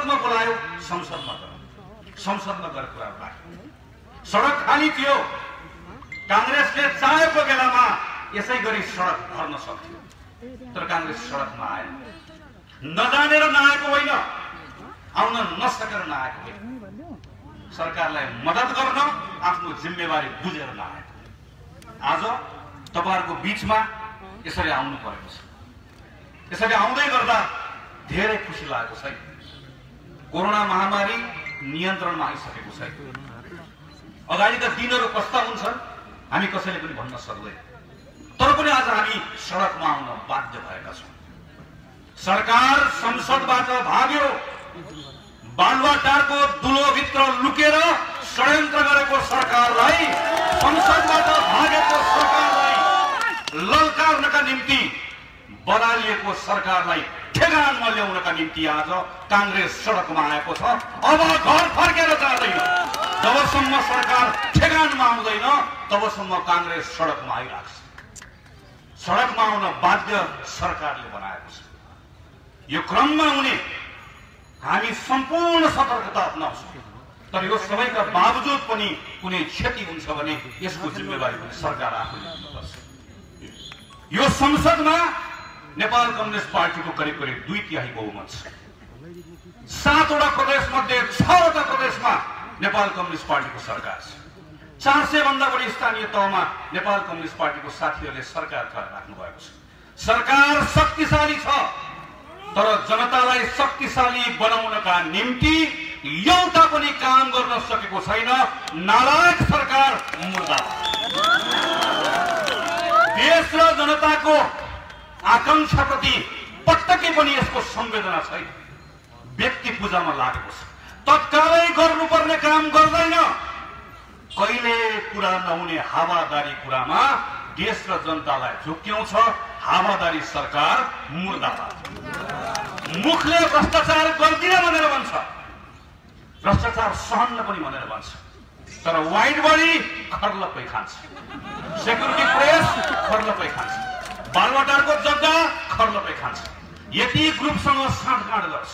संसदमा बोलायो संसदमा गर। संसदमा गएर कुरा राख्यो सडक खाली थियो। काङ्ग्रेसले चाहेको बेलामा यसै गरी सडक भर्न सक्थ्यो। तर काङ्ग्रेस सडकमा आएन। नजानेर नआएको होइन। आउन नसकेर नआएको होइन। सरकारलाई मद्दत गर्न आफ्नो जिम्मेवारी बुझेर नआएको आज तपाईँहरूको बिचमा यसरी आउनु परेको छ। यसरी आउँदै गर्दा धेरै खुसी लागेको छैन। कोरोना महामारी नियन्त्रणमा आइसकेको छैन। अगाडिका दिनहरू कस्ता हुन्छन् हामी कसैले पनि भन्न सक्दैन। तर पनि आज हामी सडकमा आउन बाध्य भएका छौँ। सरकार संसदबाट भाग्यो बालुवाटारको दुलोभित्र लुकेर षड्यन्त्र गरेको सरकारलाई संसदबाट भागेको सरकारलाई ललकार्नका निम्ति बरालिएको सरकारलाई ठेगानमा ल्याउनका निम्ति आज काङ्ग्रेस सडकमा आएको छ। अब घर फर्केर जाँदैन। जबसम्म सरकार ठेगानमा आउँदैन तबसम्म काङ्ग्रेस सडकमा आइरहेको छ। सडकमा आउन बाध्य सरकारले बनाएको छ। यो क्रममा हुने हामी सम्पूर्ण सतर्कता अप्नाउँछौँ। तर यो सबैका बावजुद पनि कुनै क्षति हुन्छ भने यसको जिम्मेवारी पनि सरकार आफैले लिनुपर्छ। यो संसदमा नेपाल कम्युनिस्ट पार्टीको करिब करिब दुई तिहाई बहुमत छ। सातवटा प्रदेश मध्ये छवटा प्रदेशमा नेपाल कम्युनिस्ट पार्टीको सरकार छ। चार सय भन्दा बढी स्थानीय तहमा नेपाल कम्युनिस्ट पार्टीको साथीहरूले सरकार राख्नु भएको छ। सरकार शक्तिशाली छ तर जनतालाई शक्तिशाली बनाउनका निम्ति एउटा पनि काम गर्न सकेको छैन। नालायक सरकार मुर्दाबाद। देश र जनताको आकांक्षाप्रति पटक्कै पनि यसको संवेदना छैन। व्यक्ति पूजामा लागेको छ। तत्कालै गर्नुपर्ने काम गर्दैन। कहिले कुरा नहुने हावादारी कुरामा देश र जनतालाई झुक्क्याउँछ। हावादारी सरकार मुर्दाबाद। मुखले भ्रष्टाचार गर्दिन भनेर भन्छ। भ्रष्टाचार सहन्न पनि भनेर भन्छ। तर वाइट बडी खर्लपै खान्छ। सेक्युरिटी प्रेस खर्लपै खान्छ। बालवाटारको जग्गा खर्लपै खान्छ यति ग्रुपसँग साँठगाँठ गर्छ।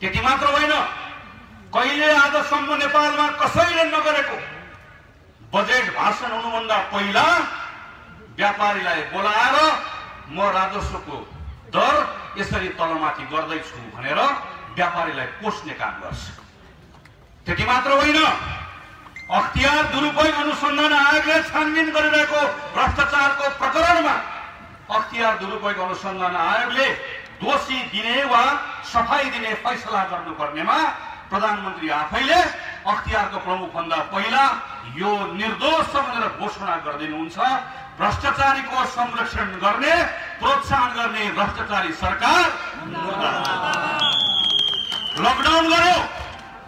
त्यति मात्र होइन कहिले आजसम्म नेपालमा कसैले नगरेको? बजेट भाषण हुनुभन्दा पहिला व्यापारीलाई बोलाएर म राजस्वको दर यसरी तलमाथि गर्दैछु भनेर व्यापारीलाई पोस्ने काम गर्छ। त्यति मात्र होइन अख्तियार दुरुपयोग अनुसन्धान आयोगले छानबिन गरिरहेको भ्रष्टाचारको प्रकरणमा अख्तियार दुरुपयोग अनुसन्धान आयोगले दोषी दिने वा सफाई दिने फैसला गर्नुपर्नेमा प्रधानमन्त्री आफैले अख्तियारको प्रमुख भन्दा पहिला यो निर्दोष भनेर घोषणा गरिदिनुहुन्छ। भ्रष्टाचारीको संरक्षण गर्ने प्रोत्साहन गर्ने भ्रष्टाचारी सरकार लकडाउन गर्यो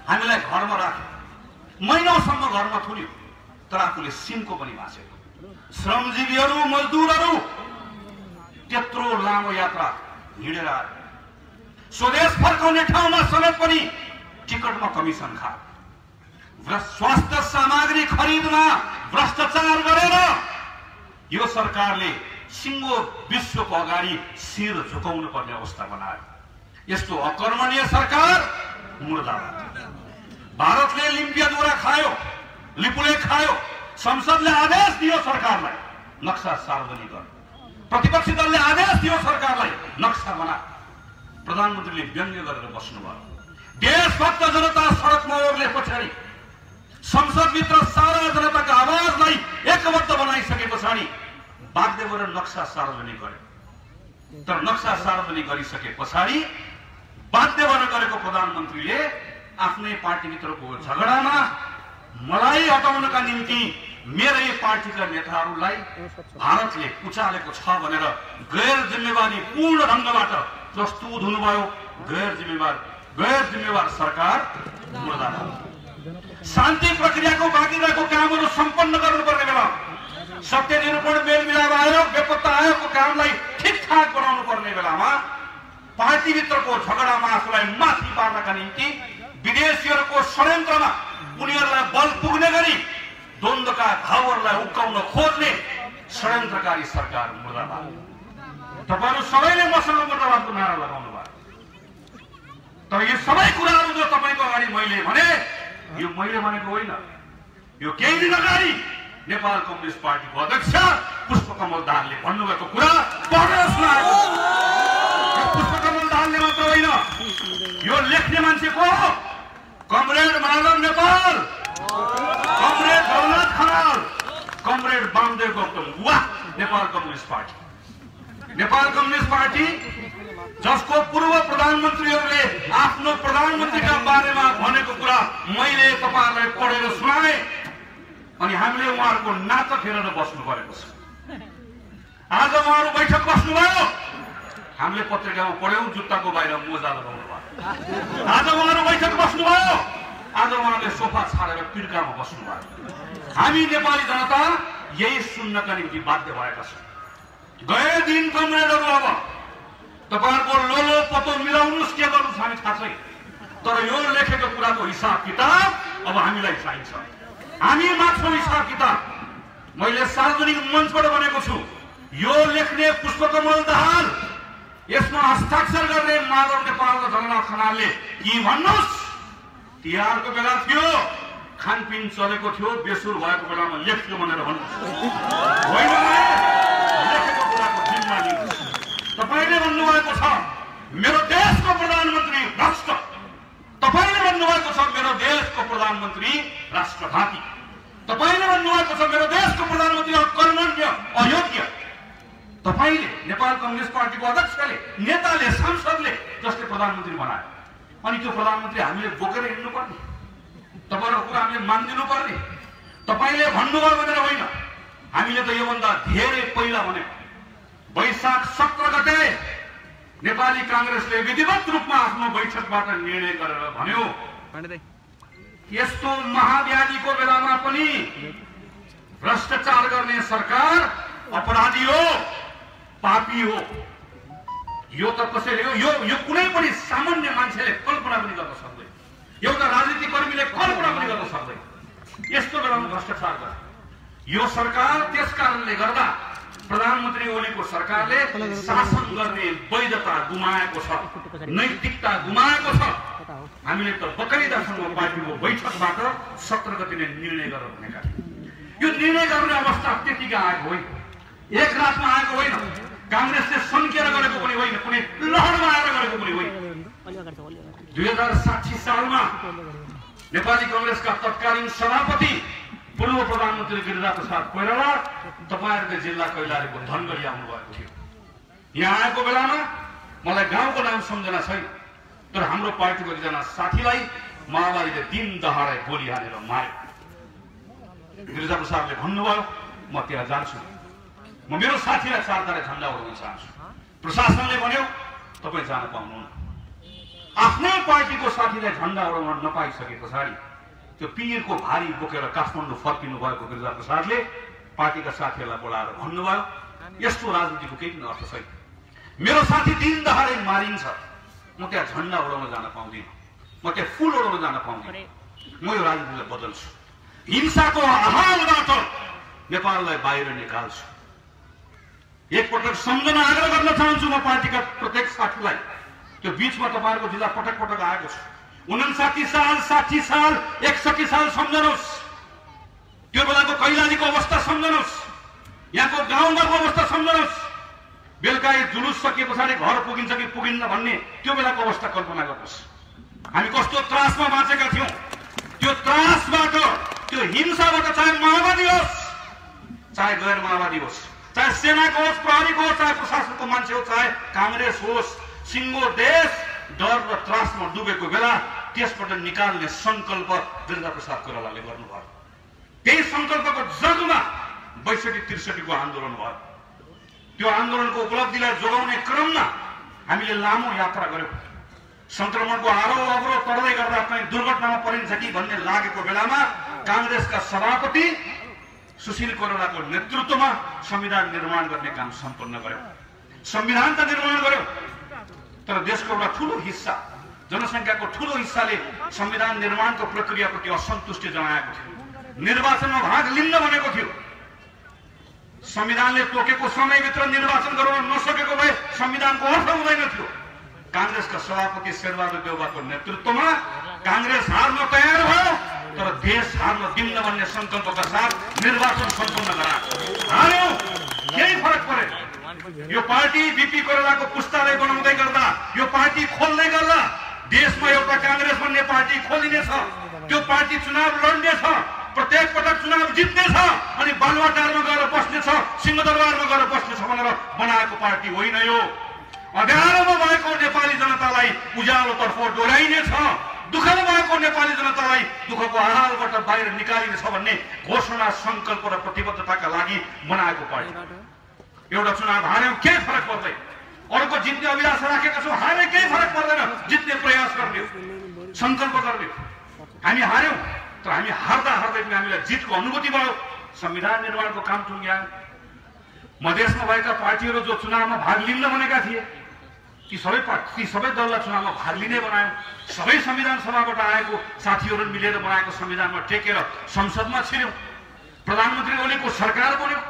हामीलाई घरमा राख्यो। महिनौसम्म घरमा थुन्यो तर आफूले सिमको पनि भाँचेको श्रमजीवीहरू मजदुरहरू त्यत्रो लामो यात्रा हिँडेर स्वदेश फर्काउने ठाउँमा समेत पनि टिकटमा कमिसन खायो स्वास्थ्य सामग्री खरिदमा भ्रष्टाचार गरेर यो सरकारले सिङ्गो विश्वको अगाडि शिर झुकाउनु पर्ने अवस्था बनायो। यस्तो अकर्मणीय सरकार मुर्दाबाद। भारतले लिम्पियाद्वारा खायो लिपुले खायो संसदले आदेश दियो सरकारलाई। नक्सा सार्वजनिक गर्नु। प्रतिपक्षी दलले आदेश दियो सरकारलाई। नक्सा बना। प्रधानमन्त्रीले व्यङ्ग्य गरेर बस्नुभयो। देशभक्त जनता सडकमा ओर्ले पछाडि संसदभित्र सारा जनताको आवाजलाई एकबद्ध बनाइसके पछाडि बागदेवर नक्सा सार्वजनिक गर्यो तर नक्सा सार्वजनिक गरिसके पछाडि बाध्य भएर गरेको प्रधानमन्त्रीले आफ्नै पार्टीभित्रको झगडामा मलाई हटाउनका निम्ति मेरै पार्टीका नेताहरूलाई भारतले उचालेको छ भनेर गैर जिम्मेवारी पूर्ण ढङ्गबाट प्रस्तुत हुनुभयो। गैर जिम्मेवार गैर जिम्मेवार सरकार शान्ति प्रक्रियाको बाँकी रहेको कामहरू सम्पन्न गर्नुपर्ने बेला सत्य निरूपण मेलमिलाप आयोग बेपत्ता आयोगको कामलाई ठिकठाक बनाउनु पर्ने बेलामा पार्टीभित्रको झगडामा आफूलाई माथि पार्नका निम्ति विदेशीहरूको षड्यन्त्रमा उनीहरूलाई बल पुग्ने गरी द्वन्द्वका घाउहरूलाई उक्काउन खोज्ने षड्यन्त्रकारी सरकार मुर्दाबाद। तपाईँहरू सबैले मसँग मुर्दाबादको नारा लगाउनु भयो। तर यो सबै कुराहरू जो मैले भने यो मैले भनेको होइन। यो केही दिन अगाडि नेपाल कम्युनिस्ट पार्टीको अध्यक्ष पुष्पकमल दाहालले भन्नुभएको कुरा पुष्पकमल दाहालले मात्र होइन यो लेख्ने मान्छे को हो। कमरेड माधव नेपाल। दौलत खनाल कमरेड वामदेव गौतम वाह Nepal communist party Nepal communist party जसको पूर्व प्रधानमन्त्रीहरूले आफ्नो प्रधानमन्त्रीका बारेमा भनेको कुरा मैले तपाईँहरूलाई पढेर सुनाए अनि हामीले उहाँहरूको नाटक हेरेर बस्नु परेको छ। आज उहाँहरू बैठक बस्नुभयो। हामीले पत्रिकामा पढ्यौँ जुत्ताको बाहिर मोजा लगाउनु भयो आज उहाँहरू बैठक बस्नुभयो। आज उहाँले सोफा छाडेर पिर्कामा बस्नुभयो हामी नेपाली जनता यही सुन्नका निम्ति बाध्य भएका छौँ। गए दिन कमरेडहरू अब। तपाईँहरूको लोलो पतो मिलाउनुहोस् के गर्नुहोस् हामी थाहा छैन। तर यो लेखेको कुराको हिसाब किताब अब हामीलाई चाहिन्छ। हामी माग्छौँ हिसाब किताब। मैले सार्वजनिक मञ्चबाट भनेको छु यो लेख्ने पुष्पकमल दाहाल यसमा हस्ताक्षर गर्ने माधव नेपाल र जगन्नाथ खनालले कि भन्नुहोस्। तिहारको बेला थियो खानपिन चलेको थियो बेसुर भएको बेलामा लेख्यो भनेर तपाईँले भन्नुभएको छ मेरो देशको प्रधानमन्त्री भ्रष्ट तपाईँले भन्नुभएको छ मेरो देशको प्रधानमन्त्री राष्ट्रघाती। तपाईँले भन्नुभएको छ मेरो देशको प्रधानमन्त्री अकर्मण्य अयोग्य। तपाईँले नेपाल कम्युनिस्ट पार्टीको अध्यक्षले नेताले सांसदले जसले प्रधानमन्त्री बनायो। अनि त्यो प्रधानमन्त्री हामीले बोकेर हिँड्नु पर्ने तपाईँहरूको कुरा हामीले मानिदिनु पर्ने तपाईँले भन्नुभयो भनेर होइन। हामीले त योभन्दा धेरै पहिला भनेको वैशाख सत्र गते नेपाली काङ्ग्रेसले विधिवत रूपमा आफ्नो बैठकबाट निर्णय गरेर भन्यो यस्तो महाव्याधिको बेलामा पनि भ्रष्टाचार गर्ने सरकार अपराधी हो पापी हो। यो त कसैले हो यो यो कुनै पनि सामान्य मान्छेले कल्पना पनि गर्न सक्दैन। एउटा राजनीतिक कर्मीले कल्पना पनि गर्न सक्दैन। यस्तो बेलामा भ्रष्टाचार गर्छ। यो सरकार त्यस कारणले गर्दा प्रधानमन्त्री ओलीको सरकारले शासन गर्ने वैधता गुमाएको छ नैतिकता गुमाएको छ। हामीले त बकैदासँग पार्टीको बैठकबाट सत्र गति नै निर्णय गरेर भनेका यो निर्णय गर्ने अवस्था त्यतिकै आएको होइन। एक रातमा आएको होइन। काङ्ग्रेसले सन्केर गरेको पनि होइन कुनै लहरमा आएर गरेको पनि होइन। दुई हजार साठी सालमा नेपाली कङ्ग्रेसका तत्कालीन सभापति पूर्व प्रधानमन्त्री गिरिजा प्रसाद कोइराला तपाईँहरूको जिल्ला कैलालीको धनगढी आउनुभएको थियो। यहाँ आएको बेलामा मलाई गाउँको नाम सम्झना छैन तर हाम्रो पार्टीको एकजना साथीलाई माओवादीले दिन दहाडै गोली हालेर मार्यो गिरिजा प्रसादले भन्नुभयो म त्यहाँ जान्छु। म मेरो साथीलाई चार तारा झन्डा उडाउन चाहन्छु। प्रशासनले भन्यो तपाईँ जान पाउनुहुन्न। आफ्नै पार्टीको साथीलाई झन्डा उडाउन नपाइसके पछाडि त्यो पिरको भारी बोकेर काठमाडौँ फर्किनु भएको गिरिजा प्रसादले पार्टीका साथीहरूलाई बोलाएर भन्नुभयो यस्तो राजनीतिको केही पनि अर्थ छैन। मेरो साथी दिन दहाडै मारिन्छ। म त्यहाँ झन्डा उडाउन जान पाउँदिनँ। म त्यहाँ फुल उडाउन जान पाउँदिनँ। म यो राजनीतिलाई बदल्छु। हिंसाको आहालबाट नेपाललाई बाहिर निकाल्छु। एकपटक सम्झना आग्रह गर्न चाहन्छु म पार्टीका प्रत्येक साथीलाई। त्यो बिचमा तपाईँहरूको जिल्ला पटक पटक आएको छु उनासाठी साल साठी साल एकसठी साल सम्झनुहोस् त्यो बेलाको कैलालीको अवस्था सम्झनुहोस् यहाँको गाउँघरको अवस्था सम्झनुहोस् बेलुका जुलुस सकिए पछाडि घर पुगिन्छ कि पुगिन्न भन्ने त्यो बेलाको अवस्था कल्पना गर्नुहोस्। हामी कस्तो त्रासमा बाँचेका थियौँ। त्यो त्रासबाट त्यो हिंसाबाट चाहे माओवादी होस् चाहे गैर माओवादी होस् चाहे सेनाको होस् प्रहरीको होस् चाहे प्रशासनको मान्छे होस् चाहे काङ्ग्रेस होस् सिङ्गो देश डर र त्रासमा डुबेको बेला त्यसबाट निकाल्ने सङ्कल्प गिरिजा प्रसाद कोइरालाले गर्नुभयो। त्यही सङ्कल्पको जगमा बैसठी त्रिसठीको आन्दोलन भयो। त्यो आन्दोलनको उपलब्धिलाई जोगाउने क्रममा हामीले लामो यात्रा गर्यौँ संक्रमणको आरोह अवरोह तर्दै गर्दा कहीँ दुर्घटनामा परिन्छ कि भन्ने लागेको बेलामा काङ्ग्रेसका सभापति सुशील कोइरालाको नेतृत्वमा संविधान निर्माण गर्ने काम सम्पन्न गर्यो। संविधान त निर्माण गर्यो। तर देशको एउटा ठुलो हिस्सा जनसङ्ख्याको ठुलो हिस्साले संविधान निर्माणको प्रक्रियाप्रति असन्तुष्टि जनाएको थियो। निर्वाचनमा भाग लिन्न भनेको थियो। संविधानले तोकेको समयभित्र निर्वाचन गराउन नसकेको भए संविधानको अर्थ हुँदैन थियो। काङ्ग्रेसका सभापति शेरबहादुर देउबाको नेतृत्वमा काङ्ग्रेस हार्न तयार भयो। तर देश हार्न दिन्न भन्ने सङ्कल्पका साथ निर्वाचन सम्पन्न गरायो हार्यो केही फरक परेन यो पार्टी बिपी कोइरालाको पुस्तालाई बनाउँदै गर्दा यो पार्टी खोल्दै गर्दा देशमा एउटा काङ्ग्रेस भन्ने पार्टी खोलिनेछ। त्यो पार्टी चुनाव लड्नेछ प्रत्येक पटक चुनाव जित्नेछ अनि बालुवाटारमा गएर बस्नेछ सिंहदरबारमा गएर बस्नेछ भनेर बनाएको पार्टी होइन यो। अँध्यारोमा भएको नेपाली जनतालाई उज्यालोतर्फ डोराइनेछ। दुःखमा भएको नेपाली जनतालाई दुःखको आहालबाट बाहिर निकालिनेछ भन्ने घोषणा सङ्कल्प र प्रतिबद्धताका लागि बनाएको पार्टी। एउटा चुनाव हार्यौँ केही फरक पर्दैन। अर्को जित्ने अभिलाषा राखेका छौँ हारे केही फरक पर्दैन। जित्ने प्रयास गर्ने सङ्कल्प गर्ने हामी हार्यौँ तर हामी हार्दा हार्दै पनि हामीलाई जितको अनुभूति भयो संविधान निर्माणको काम टुङ्ग्यायो मधेसमा भएका पार्टीहरू जो चुनावमा भाग लिन्न भनेका थिए ती सबै ती सबै दललाई चुनावमा भाग लिने बनायो। सबै संविधान सभाबाट आएको साथीहरू मिलेर बनाएको संविधानमा टेकेर संसदमा छिर्यौँ। प्रधानमन्त्री ओलीको सरकार बन्यो।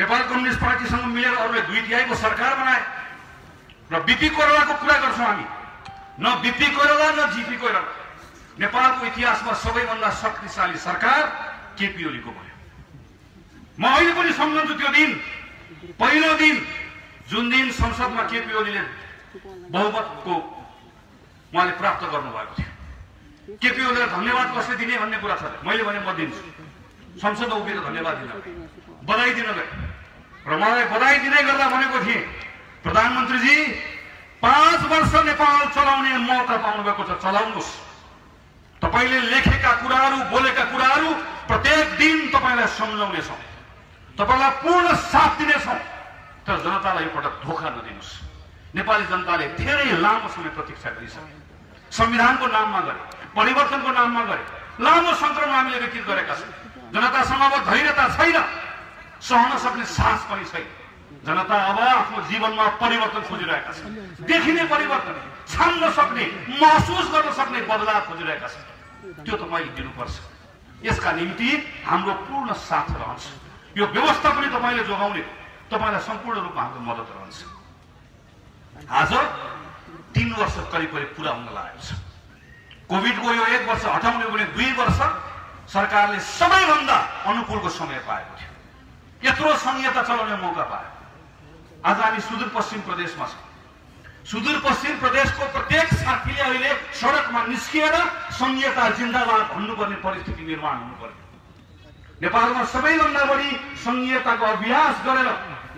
नेपाल कम्युनिस्ट पार्टीसँग मिलेर अरूले दुई तिहाईको सरकार बनाए। र बिपी कोइरालाको कुरा गर्छौँ हामी। न बिपी कोइराला न जिपी कोइराला। नेपालको इतिहासमा सबैभन्दा शक्तिशाली सरकार केपी ओलीको भयो म अहिले पनि सम्झन्छु त्यो दिन पहिलो दिन जुन दिन संसदमा केपी ओलीले बहुमतको उहाँले प्राप्त गर्नुभएको थियो। केपी ओलीलाई धन्यवाद कसले दिने भन्ने कुरा छ। मैले भने म दिन्छु। संसदमा उभिएर धन्यवाद दिन। बधाई दिन गए। र मलाई बधाई दिँदै गर्दा भनेको थिएँ प्रधानमन्त्रीजी पाँच वर्ष नेपाल चलाउने मौका पाउनुभएको छ। चलाउनुहोस्। तपाईँले लेखेका कुराहरू बोलेका कुराहरू प्रत्येक दिन तपाईँलाई सम्झाउनेछौँ। तपाईँलाई पूर्ण साथ दिनेछौँ। तर जनतालाई एकपटक धोका नदिनुहोस्। नेपाली जनताले धेरै लामो समय प्रतीक्षा गरिसके। संविधानको नाममा गरे परिवर्तनको नाममा गरे लामो सङ्क्रमण हामीले व्यतीत गरेका छौँ। जनतासँग अब धैर्यता छैन सहन सक्ने साहस पनि छैन। जनता अब आफ्नो जीवनमा परिवर्तन खोजिरहेका छन्। देखिने परिवर्तन छान्न सक्ने महसुस गर्न सक्ने बदलाव खोजिरहेका छन्। त्यो तपाईँले दिनुपर्छ। यसका निम्ति हाम्रो पूर्ण साथ रहन्छ। यो व्यवस्था पनि तपाईँले जोगाउने तपाईँलाई सम्पूर्ण रूपमा हाम्रो मद्दत रहन्छ। आज तिन वर्ष करिब करिब पुरा हुन लागेको छ। कोभिडको यो एक वर्ष हटाउने भने दुई वर्ष सरकारले सबैभन्दा अनुकूलको समय पाएको थियो। यत्रो संहिता चलाउने मौका पायो। आज हामी सुदूरपश्चिम प्रदेशमा छौँ। सुदूरपश्चिम प्रदेशको प्रत्येक साथीले अहिले सडकमा निस्किएर संहिता जिन्दाबाद भन्नुपर्ने परिस्थिति निर्माण हुनुपर्ने नेपालमा सबैभन्दा बढी संहिताको अभ्यास गरेर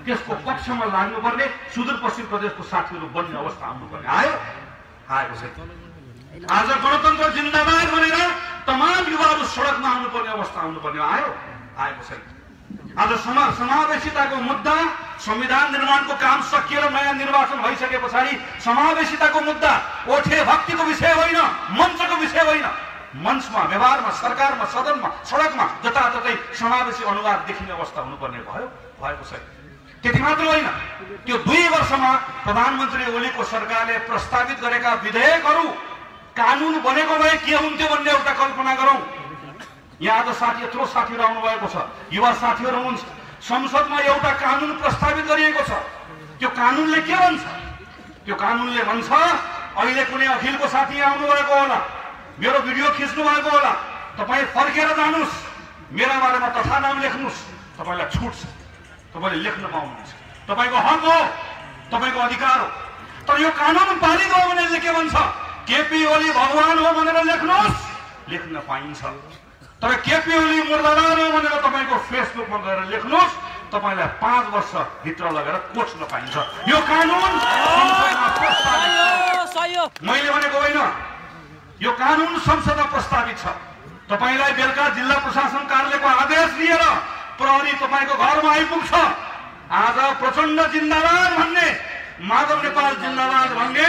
त्यसको पक्षमा लाग्नुपर्ने सुदूरपश्चिम प्रदेशको साथीहरू बन्ने अवस्था आउनुपर्ने। आयो? आएको छैन आज गणतन्त्र जिन्दाबाद भनेर तमाम युवाहरू सडकमा आउनुपर्ने अवस्था आउनुपर्ने। आयो? आएको छैन आज समा समावेशिताको मुद्दा संविधान निर्माणको काम सकिएर नयाँ निर्वाचन भइसके पछाडि समावेशिताको मुद्दा ओठे भक्तिको विषय होइन मञ्चको विषय होइन। मञ्चमा व्यवहारमा सरकारमा सदनमा सडकमा जताततै समावेशी अनुवाद देखिने अवस्था हुनुपर्ने भयो। भएको छैन त्यति मात्र होइन। त्यो दुई वर्षमा प्रधानमन्त्री ओलीको सरकारले प्रस्तावित गरेका विधेयकहरू कानुन बनेको भए के हुन्थ्यो भन्ने एउटा कल्पना गरौँ। यहाँ आज साथी यत्रो साथीहरू आउनुभएको छ। युवा साथीहरू हुनुहुन्छ। संसदमा एउटा कानुन प्रस्तावित गरिएको छ। त्यो कानुनले के भन्छ? त्यो कानुनले भन्छ अहिले कुनै अखिलको साथी आउनुभएको होला। मेरो भिडियो खिच्नु भएको होला। तपाईँ फर्केर जानुहोस्। मेरा बारेमा तथा नाम लेख्नुहोस्। तपाईँलाई छुट छ। तपाईँले लेख्न पाउनुहुन्छ। तपाईँको हक हो तपाईँको अधिकार हो। तर यो कानुन पारित हो भने के भन्छ? केपी ओली भगवान हो भनेर लेख्नुहोस्। लेख्न पाइन्छ। तर केपी ओली मुर्दाबाद हो भनेर तपाईँको फेसबुकमा गएर लेख्नुहोस्। तपाईँलाई पाँच वर्षभित्र लगेर कोच्न पाइन्छ। यो कानुन मैले भनेको होइन। यो कानुन संसदमा प्रस्तावित छ। तपाईँलाई बेलुका जिल्ला प्रशासन कार्यालयको आदेश लिएर प्रहरी तपाईँको घरमा आइपुग्छ। आज प्रचण्ड जिन्दाबाद भन्ने माधव नेपाल जिन्दाबाद भन्ने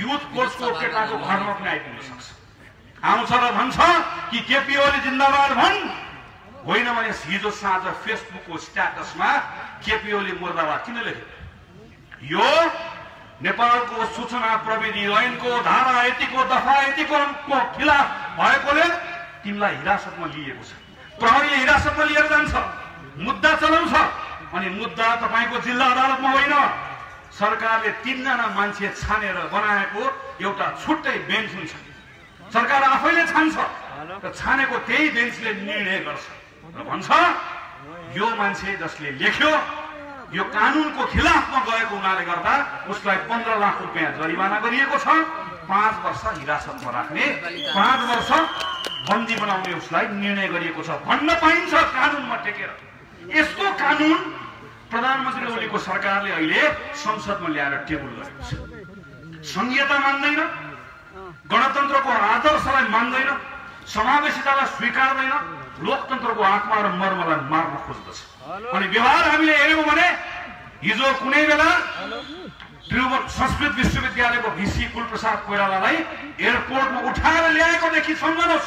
युथ कोचको केटाको घरमा पनि आइपुग्न सक्छ। आउँछ र भन्छ कि केपी ओली जिन्दाबाद भन्। होइन भने हिजो साँझ फेसबुकको स्ट्याटसमा केपी ओली मुर्दाबाद किन लेख्यो? यो नेपालको सूचना प्रविधि ऐनको धारा यतिको दफा यतिको खिलाफ भएकोले तिमीलाई हिरासतमा लिएको छ। प्रहरीले हिरासतमा लिएर जान्छ। मुद्दा चलाउँछ। अनि मुद्दा तपाईँको जिल्ला अदालतमा होइन। सरकारले तिनजना मान्छे छानेर बनाएको एउटा छुट्टै बेन्च हुन्छ। सरकार आफैले छान्छ। र छानेको त्यही बेन्चले निर्णय गर्छ। र भन्छ यो मान्छे जसले लेख्यो यो कानुनको खिलाफमा गएको हुनाले गर्दा उसलाई पन्ध्र लाख रुपियाँ जरिवाना गरिएको छ। पाँच वर्ष हिरासतमा राख्ने पाँच वर्ष बन्दी बनाउने उसलाई निर्णय गरिएको छ। भन्न पाइन्छ कानुनमा टेकेर। यस्तो कानुन प्रधानमन्त्री ओलीको सरकारले अहिले संसदमा ल्याएर टेबल गरेको छ। संहिता मान्दैन गणतन्त्रको आदर्शलाई मान्दैन समावेशितालाई स्वीकार्दैन लोकतन्त्रको आत्मा र मर्मलाई मार्न खोज्दछ। अनि व्यवहार हामीले हेऱ्यौँ भने हिजो कुनै बेला त्रिभुवन संस्कृत विश्वविद्यालयको भिसी कुलप्रसाद कोइरालालाई एयरपोर्टमा उठाएर ल्याएकोदेखि सम्झनुहोस्।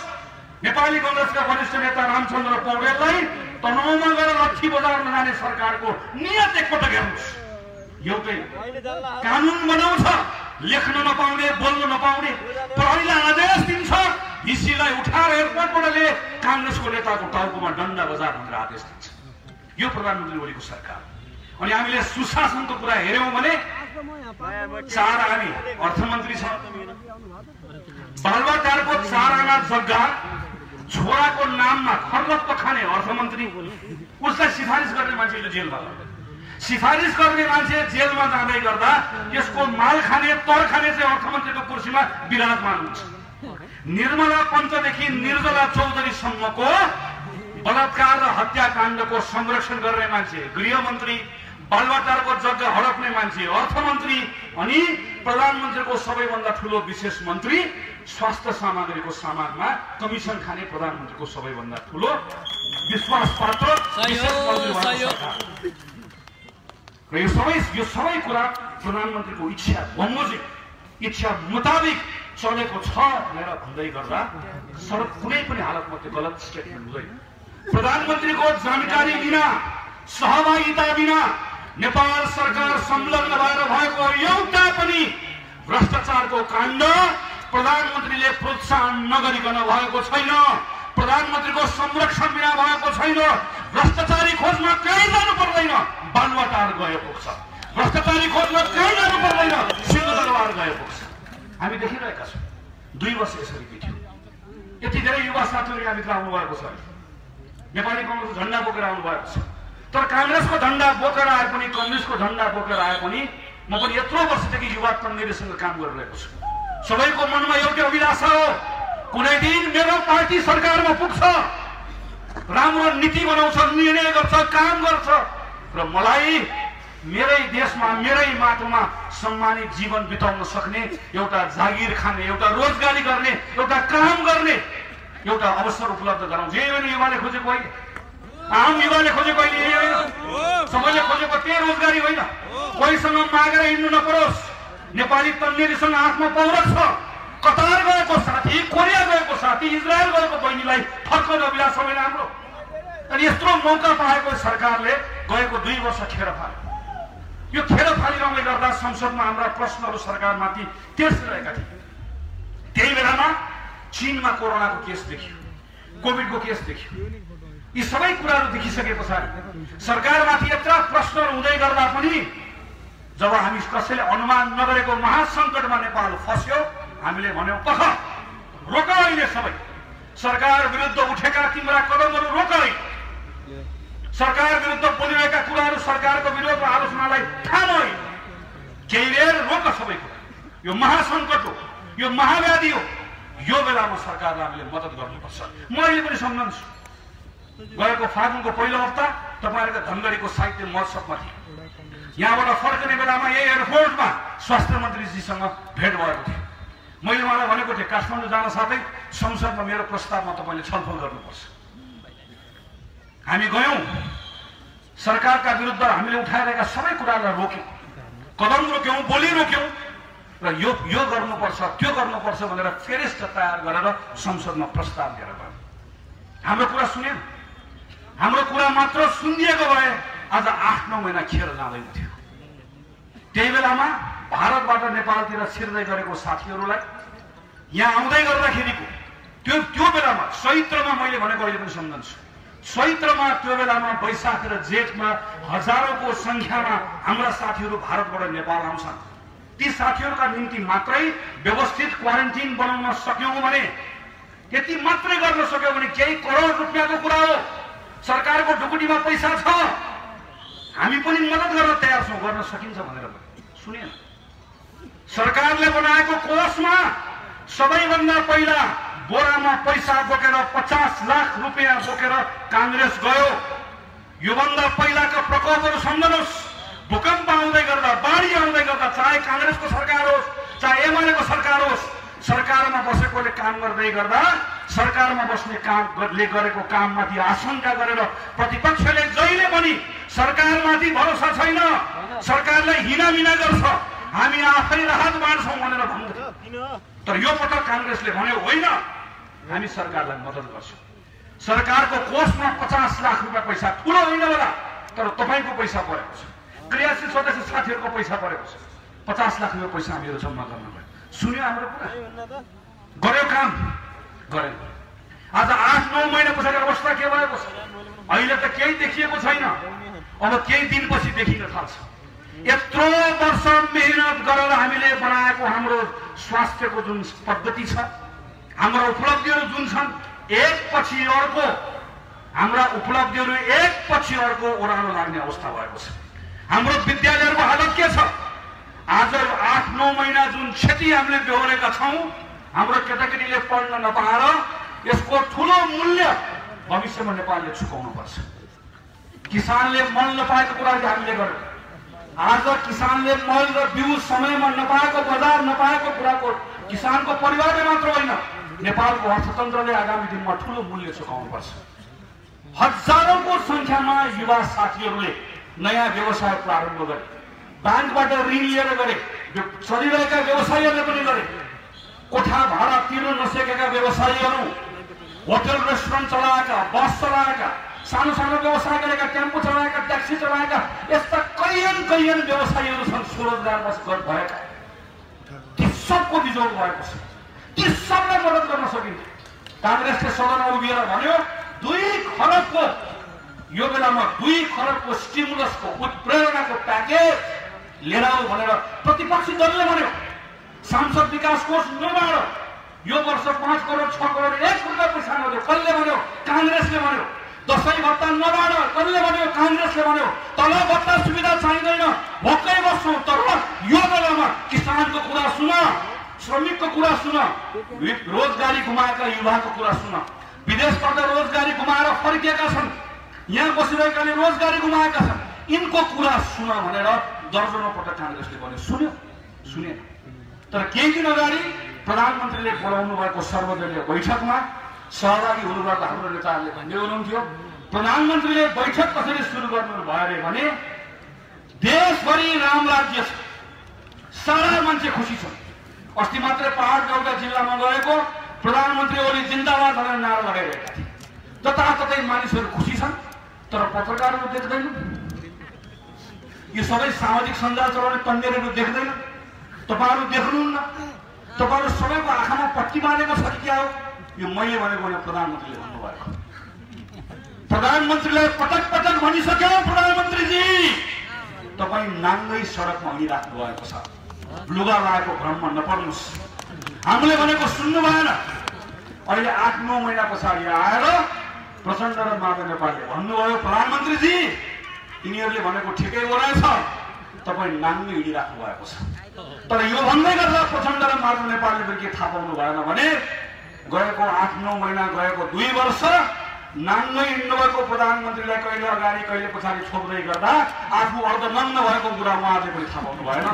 नेपाली कङ्ग्रेसका वरिष्ठ नेता रामचन्द्र पौडेललाई तनहुमा गएर लट्ठी बजारमा जाने सरकारको नियत एकपटक हेर्नुहोस्। एउटै कानुन बनाउँछ लेख्न नपाउने बोल्न नपाउने प्रहरीलाई आदेश दिन्छ भिसीलाई उठाएर एयरपोर्टबाट ल्याए काङ्ग्रेसको नेताको टाउकोमा डन्डा बजार भनेर आदेश दिन्छ। यो प्रधानमन्त्री ओलीको सरकार। अनि हामीले सुशासनको कुरा हेऱ्यौँ भने चार आने अर्थमन्त्री छ बालुवाटारको चार आना जग्गा छोराको नाममा खर्लप्प खाने अर्थमन्त्री उसलाई सिफारिस गर्ने मान्छेले जेलमा गर्दा सिफारिस गर्ने मान्छे जेलमा जाँदै गर्दा यसको माल खाने तर खाने चाहिँ अर्थमन्त्रीको कुर्सीमा विराजमान हुन्छ। निर्मला पञ्चदेखि निर्जला चौधरीसम्मको बलात्कार र हत्याकाण्डको संरक्षण गर्ने मान्छे गृहमन्त्री बालुवाटारको जग्गा हडप्ने मान्छे अर्थमन्त्री अनि प्रधानमन्त्रीको सबैभन्दा ठुलो विशेष मन्त्री स्वास्थ्य सामग्रीको सामानमा कमिसन खाने प्रधानमन्त्रीको सबैभन्दा ठुलो विश्वास पात्र। र यो सबै यो सबै कुरा प्रधानमन्त्रीको इच्छा बमोजिम इच्छा मुताबिक चलेको छ भनेर भन्दै गर्दा सडक कुनै पनि हालतमा त्यो गलत स्टेटमेन्ट हुँदैन प्रधानमन्त्रीको जानकारी बिना सहभागिता बिना नेपाल सरकार संलग्न भएर भएको एउटा पनि भ्रष्टाचारको काण्ड प्रधानमन्त्रीले प्रोत्साहन नगरिकन भएको छैन। प्रधानमन्त्रीको संरक्षण बिना भएको छैन। भ्रष्टाचारी खोज्न कहीँ जानु पर्दैन। बालुवाटार गए पुग्छ भ्रष्टाचारी खोज्न कहीँ जानु पर्दैन। सिंहदरबार गए पुग्छ हामी देखिरहेका छौँ। दुई वर्ष यसरी बित्यो। यति धेरै युवा साथीहरू यहाँभित्र आउनुभएको छ। नेपाली कङ्ग्रेसको झन्डा बोकेर आउनुभएको छ। तर काङ्ग्रेसको झन्डा बोकेर आए पनि कम्युनिस्टको झन्डा बोकेर आए पनि म पनि यत्रो वर्षदेखि युवा कङ्ग्रेससँग काम गरिरहेको छु। सबैको मनमा एउटै अभिलाषा हो कुनै दिन मेरो पार्टी सरकारमा पुग्छ राम्रो नीति बनाउँछ निर्णय गर्छ काम गर्छ र मलाई मेरै देशमा मेरै माटोमा सम्मानित जीवन बिताउन सक्ने एउटा जागिर खाने एउटा रोजगारी गर्ने एउटा काम गर्ने एउटा अवसर उपलब्ध गराउँछ यही होइन युवाले खोजेको होइन। आम युवाले खोजेको अहिले यही होइन। सबैले खोजेको त्यही रोजगारी होइन। कोहीसँग मागेर हिँड्नु नपरोस्। नेपाली तन्नेरीसँग आत्मा पौरख छ। कतार गएको साथी कोरिया गएको साथी इजरायल गएको बहिनीलाई फर्काउने अभिलाष होइन हाम्रो। अनि यत्रो मौका पाएको सरकारले गएको दुई वर्ष खेर फाल्यो यो खेर फालिरहँदै गर्दा संसदमा हाम्रा प्रश्नहरू सरकारमाथि तेर्सिरहेका थिए। त्यही बेलामा चिनमा कोरोनाको केस देखियो। कोभिडको केस देखियो। यी सबै कुराहरू देखिसके पछाडि सरकारमाथि यत्र प्रश्नहरू हुँदै गर्दा पनि जब हामी कसैले अनुमान नगरेको महासङ्कटमा नेपाल फस्यो हामीले भन्यौँ पख रोक अहिले सबै सरकार विरुद्ध उठेका तिम्रा कदमहरू रोक अहिले सरकार विरुद्ध बोलिरहेका कुराहरू सरकारको विरोध आलोचनालाई होइन केही रोक सबै कुरा यो महासङ्कट हो यो महाव्याधि हो यो बेलामा सरकारलाई हामीले मद्दत गर्नुपर्छ म अहिले पनि सम्झन्छु गएको फागुनको पहिलो हप्ता तपाईँहरूको धनगढीको साहित्य महोत्सवमा थियो। यहाँबाट फर्कने बेलामा यही एयरपोर्टमा स्वास्थ्य मन्त्रीजीसँग भेट भएको थियो। मैले उहाँलाई भनेको थिएँ काठमाडौँ जान साथै संसदमा मेरो प्रस्तावमा तपाईँले छलफल गर्नुपर्छ। हामी गयौँ। सरकारका विरुद्ध हामीले उठाइरहेका सबै कुरालाई रोक्यौँ। कदम रोक्यौँ बोली रोक्यौँ र यो यो गर्नुपर्छ त्यो गर्नुपर्छ भनेर फेरिस्ट तयार गरेर संसदमा प्रस्ताव लिएर गयौँ। हाम्रो कुरा सुन्यौँ। हाम्रो कुरा मात्र सुनिएको भए आज आठ नौ महिना खेर जाँदैन थियो त्यही बेलामा भारतबाट नेपालतिर छिर्दै गरेको साथीहरूलाई यहाँ आउँदै गर्दाखेरिको त्यो त्यो बेलामा चैत्रमा मैले भनेको अहिले पनि सम्झन्छु। चैत्रमा त्यो बेलामा वैशाख र जेठमा हजारौँको संख्यामा हाम्रा साथीहरू भारतबाट नेपाल आउँछन्। ती साथीहरूका निम्ति मात्रै व्यवस्थित क्वारेन्टिन बनाउन सक्यौँ भने त्यति मात्रै गर्न सक्यौँ भने केही करोड रुपियाँको कुरा हो। सरकारको ढुकुटीमा पैसा छ हामी पनि मद्दत गर्न तयार छौँ गर्न सकिन्छ भनेर सुनेन सरकारले बनाएको कोषमा सबैभन्दा पहिला बोरामा पैसा बोकेर पचास लाख रुपियाँ बोकेर काङ्ग्रेस गयो। योभन्दा पहिलाका प्रकोपहरू सम्झनुहोस्। भूकम्प आउँदै गर्दा बाढी आउँदै गर्दा चाहे काङ्ग्रेसको सरकार होस् चाहे एमएलएको सरकार होस् सरकारमा बसेकोले काम गर्दै गर्दा सरकारमा बस्ने कामले गरेको काममाथि आशंका गरेर प्रतिपक्षले जहिले पनि सरकारमाथि भरोसा छैन सरकारलाई हिनामिना गर्छ। हामी आफै राहत बाँड्छौँ भनेर भन्दै। तर यो पटक काङ्ग्रेसले भन्यो होइन हामी सरकारलाई मद्दत गर्छौँ। सरकारको कोषमा पचास लाख रुपियाँ पैसा ठुलो होइन होला तर तपाईँको पैसा परेको छ। क्रियाशील सदस्य साथीहरूको पैसा परेको छ। पचास लाख रुपियाँ पैसा हामीहरू जम्मा गर्न सुन्यो हाम्रो कुरा? गर्यो काम। गरेन आज आठ नौ महिना पछाडि अवस्था के भएको छ? अहिले त केही देखिएको छैन। अब केही दिनपछि देखिन थाल्छ। यत्रो वर्ष मेहनत गरेर हामीले बनाएको हाम्रो स्वास्थ्यको जुन पद्धति छ हाम्रो उपलब्धिहरू जुन छन् एक पछि अर्को हाम्रा उपलब्धिहरू एक पछि अर्को ओह्रालो लाग्ने अवस्था भएको छ। हाम्रो विद्यालयहरूको हालत के छ? आज आठ नौ महिना जुन क्षति हामीले बेहोरेका छौँ हाम्रो केटाकेटीले पढ्न नपाएर यसको ठुलो मूल्य भविष्यमा नेपालले चुकाउनु पर्छ। किसानले मल नपाएको कुरा हामीले गर्यौँ। आज किसानले मल र बिउ समयमा नपाएको बजार नपाएको कुराको किसानको परिवारले मात्र होइन नेपालको अर्थतन्त्रले आगामी दिनमा ठुलो मूल्य चुकाउनु पर्छ। हजारौँको सङ्ख्यामा युवा साथीहरूले नयाँ व्यवसाय प्रारम्भ गरे। ब्याङ्कबाट ऋण लिएर गरे चलिरहेका व्यवसायीहरूले पनि गरे। कोठा भाडा तिर्न नसकेका व्यवसायीहरू होटल रेस्टुरेन्ट चलाएका बस चलाएका सानो सानो व्यवसाय गरेका टेम्पो चलाएका ट्याक्सी चलाएका यस्ता कैयन कैयन व्यवसायीहरू छन् स्वरोजगार भएका। ती सबको बिजोग भएको छ। ती सबलाई मद्दत गर्न सकिन्छ। काङ्ग्रेसले सदनमा उभिएर भन्यो दुई खरबको यो बेलामा दुई खरबको स्टिमुलसको उत्प्रेरणाको प्याकेज लिएर आऊ भनेर प्रतिपक्षी दलले भन्यो। सांसद विकास कोष नबाड। यो वर्ष पाँच करोड छ करोड एक रुपियाँ पैसा नदियो। कसले भन्यो? काङ्ग्रेसले भन्यो। दसैँ भत्ता नबाड कसले भन्यो? काङ्ग्रेसले भन्यो। तल भत्ता सुविधा चाहिँदैन। भक्कै बस्छौँ तर यो बेलामा किसानको कुरा सुन श्रमिकको कुरा सुन। रोजगारी गुमाएका युवाको कुरा सुन। विदेशबाट रोजगारी गुमाएर फर्किएका छन्। यहाँ बसिरहेकाले रोजगारी गुमाएका छन्। यिनको कुरा सुन भनेर दर्जनौ पटक काङ्ग्रेसले भन्यो सुन्यो? सुनेन। तर केही दिन अगाडि प्रधानमन्त्रीले बोलाउनु भएको सर्वदलीय बैठकमा सहभागी हुनुभएको हाम्रो नेताहरूले भन्दै हुनुहुन्थ्यो प्रधानमन्त्रीले बैठक कसरी सुरु गर्नु भयो अरे भने देशभरि राम राज्य छ। सारा मान्छे खुसी छन्। अस्ति मात्रै पहाडको एउटा जिल्लामा गएको प्रधानमन्त्री ओली जिन्दाबाद भनेर नारा लगाइरहेका थिए। जताततै मानिसहरू खुसी छन् तर पत्रकारहरू देख्दैन यो सबै सामाजिक सञ्जाल चलाउने तन्नेरहरू देख्दैन तपाईँहरू देख्नुहुन्न तपाईँहरू सबैको आँखामा पट्टी मारेको छ कि क्या हो यो मैले भनेको भने प्रधानमन्त्रीले भन्नुभएको प्रधानमन्त्रीलाई पटक पटक भनिसक्यो प्रधानमन्त्रीजी तपाईँ नाङ्गै सडकमा हिँडिराख्नु भएको छ लुगा लगाएको भ्रममा नपर्नुहोस् हामीले भनेको सुन्नु भएन अहिले आठ नौ महिना पछाडि आएर प्रचण्ड र माधव नेपालले भन्नुभयो प्रधानमन्त्रीजी यिनीहरूले भनेको ठिकै रहेछ तपाईँ नाङ्गै हिँडिराख्नु भएको छ तर यो भन्दै गर्दा प्रचण्ड र माधव नेपालले पनि के थाहा पाउनु भएन भने गएको आठ नौ महिना गएको दुई वर्ष नाङ्गै हिँड्नुभएको प्रधानमन्त्रीलाई कहिले अगाडि कहिले पछाडि छोप्दै गर्दा आफू अर्धनग्न भएको कुरा उहाँले पनि थाहा पाउनु भएन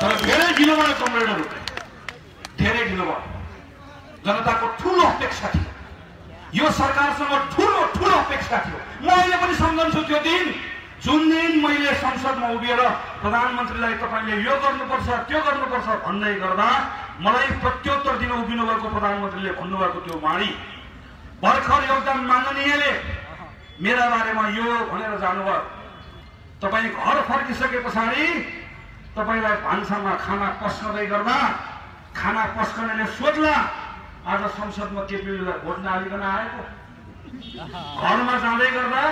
तर धेरै ढिलो भयो कमरेडहरू धेरै ढिलो भयो जनताको ठुलो अपेक्षा थियो यो सरकारसँग ठुलो अपेक्षा थियो म अहिले पनि सम्झन्छु त्यो दिन। जुन दिन मैले संसदमा उभिएर प्रधानमन्त्रीलाई तपाईँले यो गर्नुपर्छ त्यो गर्नुपर्छ भन्दै गर्दा मलाई प्रत्युत्तर दिन उभिनु भएको प्रधानमन्त्रीले भन्नुभएको त्यो वाणी भर्खर एउटा माननीयले मेरा बारेमा यो भनेर जानुभयो। तपाईँ घर फर्किसके पछाडि तपाईँलाई भान्सामा खाना पस्कँदै गर्दा खाना पस्कनेले सोध्ला आज संसदमा केपीलाई भोट नहालिकन आएको? घरमा जाँदै गर्दा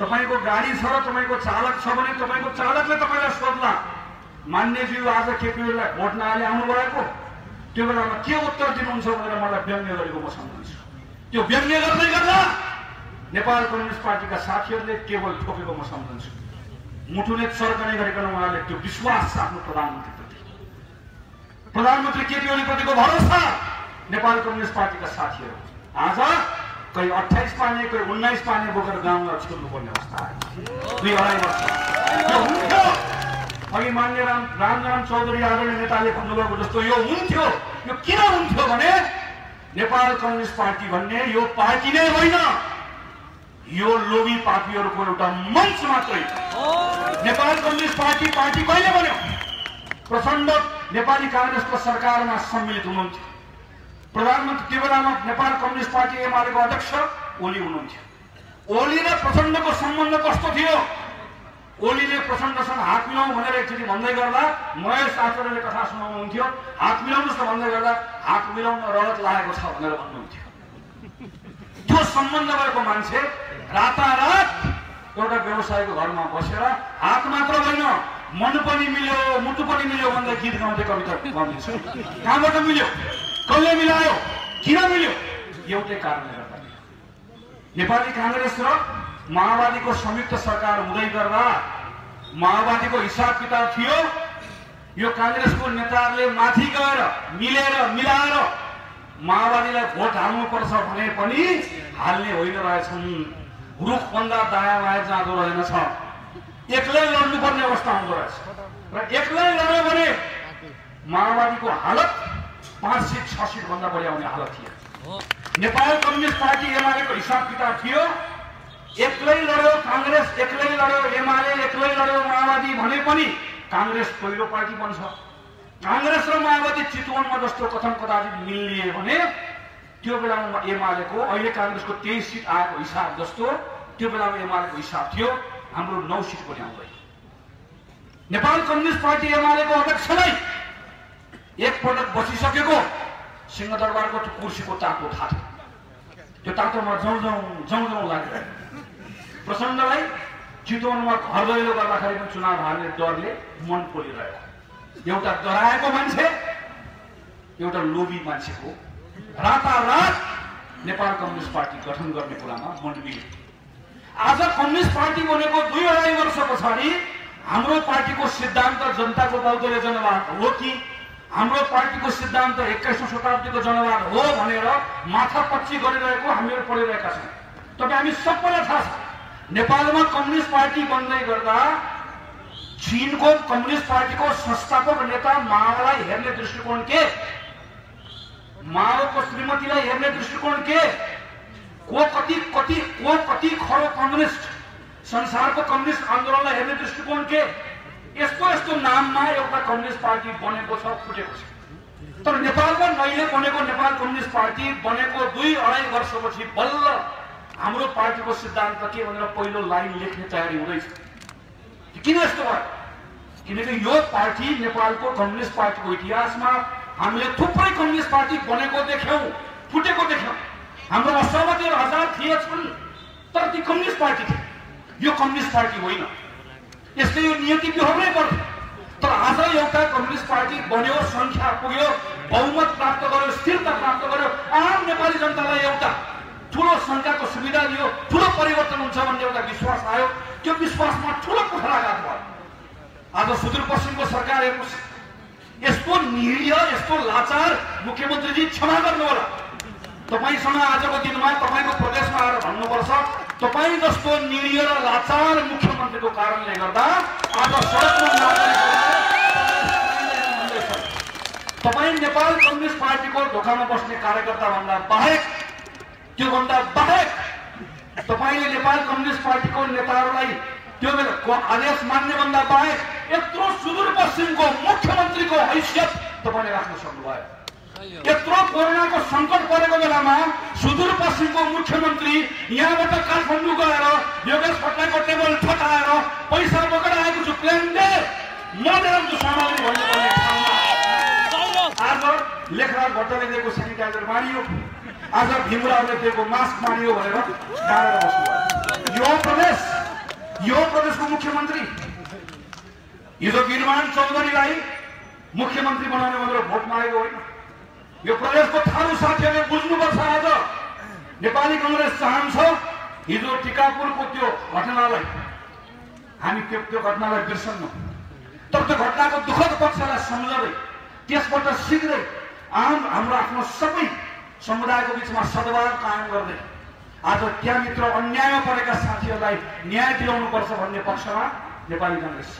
तपाईँको गाडी छ र तपाईँको चालक छ भने तपाईँको चालकले तपाईँलाई सोध्ला मान्यज्यू आज केपीलाई भोट नहाले आउनु भएको त्यो बेलामा के उत्तर दिनुहुन्छ भनेर मलाई व्यङ्ग्य गरेको म सम्झन्छु। त्यो व्यङ्ग्य गर्दै गर्दा नेपाल कम्युनिस्ट पार्टीका साथीहरूले केवल ठोकेको म सम्झन्छु। मुटुले चर्कने गरिकन उहाँले त्यो विश्वास छ आफ्नो प्रधानमन्त्रीप्रति प्रधानमन्त्री केपी ओलीप्रतिको भरोसा नेपाल कम्युनिस्ट पार्टीका साथीहरू। आज कोही अठाइस पाने कोही उन्नाइस पाने बोकेर गाउँमा छोड्नुपर्ने अवस्था दुई अढाई वर्ष। अघि मान्य राम रामराम चौधरी आदरणीय नेताले भन्नुभएको जस्तो यो हुन्थ्यो। यो किन हुन्थ्यो भने नेपाल कम्युनिस्ट पार्टी भन्ने यो पार्टी नै होइन। यो लोभी पापीहरूको एउटा मञ्च मात्रै। नेपाल कम्युनिस्ट पार्टी पार्टी कहिले बन्यो? प्रचण्ड नेपाली काङ्ग्रेसको सरकारमा सम्मिलित हुनुहुन्थ्यो प्रधानमन्त्री बेलामा नेपाल कम्युनिस्ट पार्टी एमालेको अध्यक्ष ओली हुनुहुन्थ्यो ओली र प्रचण्डको सम्बन्ध कस्तो थियो ओलीले प्रचण्डसँग हात मिलाउँ भनेर एकचोटि भन्दै गर्दा महेश आचार्यले कथा सुनाउनुहुन्थ्यो हात मिलाउनुहोस् न भन्दै गर्दा हात मिलाउन रगत लागेको छ भनेर भन्नुहुन्थ्यो। त्यो सम्बन्ध भएको मान्छे रातारात एउटा व्यवसायको घरमा बसेर हात मात्र होइन मन पनि मिल्यो मुटु पनि मिल्यो भन्दा गीत गाउँदै कविता कहाँबाट मिल्यो? कसले मिलायो किन मिल्यो एउटै कारणले गर्दा नेपाली काङ्ग्रेस र माओवादीको संयुक्त सरकार हुँदै गर्दा माओवादीको हिसाब किताब थियो यो काङ्ग्रेसको नेताहरूले माथि गएर मिलेर मिलाएर माओवादीलाई भोट हाल्नुपर्छ भने पनि हाल्ने होइन रहेछन् रुखभन्दा दायाँ बायाँ जाँदो रहेनछ एक्लै लड्नुपर्ने अवस्था आउँदो रहेछ र एक्लै लड्यो भने माओवादीको हालत पाँच सिट छ सिट भन्दा बढी आउने हालत थियो। नेपाल कम्युनिस्ट पार्टी एमालेको हिसाब किताब थियो। एक्लै लड्यो काङ्ग्रेस एक्लै लड्यो एमाले एक्लै लड्यो माओवादी भने पनि काङ्ग्रेस पहिलो पार्टी बन्छ। काङ्ग्रेस र माओवादी चितवनमा जस्तो कथन कदाचित मिलिए भने त्यो बेलामा एमालेको अहिले काङ्ग्रेसको तेइस सिट आएको हिसाब जस्तो त्यो बेलामा एमालेको हिसाब थियो। हाम्रो नौ सिट पनि आउँदैन। नेपाल कम्युनिस्ट पार्टी एमालेको अध्यक्षलाई एकपटक बसिसकेको सिंहदरबारको कुर्सीको तातो थाहा थियो त्यो तातोमा जाउँ जाउँ जाउँ जाउँ लाग्यो। प्रचण्डलाई चितवनमा घर दैलो गर्दाखेरि पनि चुनाव हार्ने डरले मन पोलिरहेको। एउटा डराएको मान्छे एउटा लोभी मान्छेको रातारात नेपाल कम्युनिस्ट पार्टी गठन गर्ने कुरामा मन मिल्यो। आज कम्युनिस्ट पार्टी बनेको दुई अढाई वर्ष पछाडि हाम्रो पार्टीको सिद्धान्त जनताको दौतले जनवाद हो कि हाम्रो पार्टीको सिद्धान्त एक्काइसौँ शताब्दीको जनवाद हो भनेर माथा पच्ची गरिरहेको हामीहरू पढिरहेका छौँ। तपाईँ हामी सबैलाई थाहा छ नेपालमा कम्युनिस्ट पार्टी बन्दै गर्दा चिनको कम्युनिस्ट पार्टीको संस्थापक नेता माओलाई हेर्ने दृष्टिकोण के? माओको श्रीमतीलाई हेर्ने दृष्टिकोण के? को कति कति को कति खरो कम्युनिस्ट? संसारको कम्युनिस्ट आन्दोलनलाई हेर्ने दृष्टिकोण के? यस्तो यस्तो नाममा एउटा कम्युनिस्ट पार्टी बनेको छ फुटेको छ। तर नेपालमा नहिले बनेको नेपाल कम्युनिस्ट पार्टी बनेको दुई अढाई वर्षपछि बल्ल हाम्रो पार्टीको सिद्धान्त के भनेर पहिलो लाइन लेख्ने तयारी हुँदैछ। किन यस्तो भयो? किनकि यो पार्टी नेपालको कम्युनिस्ट पार्टीको इतिहासमा हामीले थुप्रै कम्युनिस्ट पार्टी बनेको देख्यौँ फुटेको देख्यौँ। हाम्रो असहमतिहरू हजार थिएछन् तर ती कम्युनिस्ट पार्टी थिए। यो कम्युनिस्ट पार्टी होइन। यसले यो नियति बिहोर्नै पर्थ्यो तर आज एउटा कम्युनिस्ट पार्टी बन्यो सङ्ख्या पुग्यो बहुमत प्राप्त गर्यो स्थिरता प्राप्त गर्यो आम नेपाली जनतालाई एउटा ठुलो शङ्काको सुविधा दियो ठुलो परिवर्तन हुन्छ भन्ने एउटा विश्वास आयो। त्यो विश्वासमा ठुलो कुठाराघात भयो। आज सुदूरपश्चिमको सरकार हेर्नुहोस्। यस्तो निरीह यस्तो लाचार मुख्यमन्त्रीजी क्षमा गर्नु होला तपाईँसँग आजको दिनमा तपाईँको प्रदेशमा आएर भन्नुपर्छ तपाईँ जस्तो निरीह लाचार मुख्यमन्त्रीको कारणले गर्दा आज सडकमा तपाईँ नेपाल कम्युनिस्ट पार्टीको ढोकामा बस्ने कार्यकर्ता भन्दा बाहेक त्योभन्दा बाहेक तपाईँले नेपाल कम्युनिस्ट पार्टीको नेताहरूलाई त्यो बेला आदेश मान्ने भन्दा बाहेक यत्रो सुदूरपश्चिमको मुख्यमन्त्रीको हैसियत तपाईँले राख्न सक्नुभयो। यत्रो कोरोनाको सङ्कट परेको बेलामा सुदूरपश्चिमको मुख्यमन्त्री यहाँबाट काठमाडौँ गएर योगेश भट्टराईको टेबल ठटाएर पैसा बोकेर आएको छु प्लेन दे। म ल्याउँछु सामग्री भन्नुपर्ने आज लेखराज भट्टले दिएको सेनिटाइजर मारियो। आज भीमरावले दिएको मास्क मारियो भनेर यो प्रदेश यो प्रदेशको मुख्यमन्त्री। हिजो गिरमान चौधरीलाई मुख्यमन्त्री बनाउने भनेर भोट मागेको होइन। यो प्रदेशको थारू साथीहरूले बुझ्नुपर्छ आज। नेपाली कङ्ग्रेस चाहन्छ हिजो टिकापुरको त्यो घटनालाई हामी त्यो त्यो घटनालाई बिर्सन्नौँ तर त्यो घटनाको दुःखद पक्षलाई सम्झँदै त्यसबाट सिक्दै आम हाम्रो आफ्नो सबै समुदायको बिचमा सद्भाव कायम गर्दै आज त्यहाँभित्र अन्यायमा परेका साथीहरूलाई न्याय दिलाउनुपर्छ भन्ने पक्षमा नेपाली कङ्ग्रेस छ।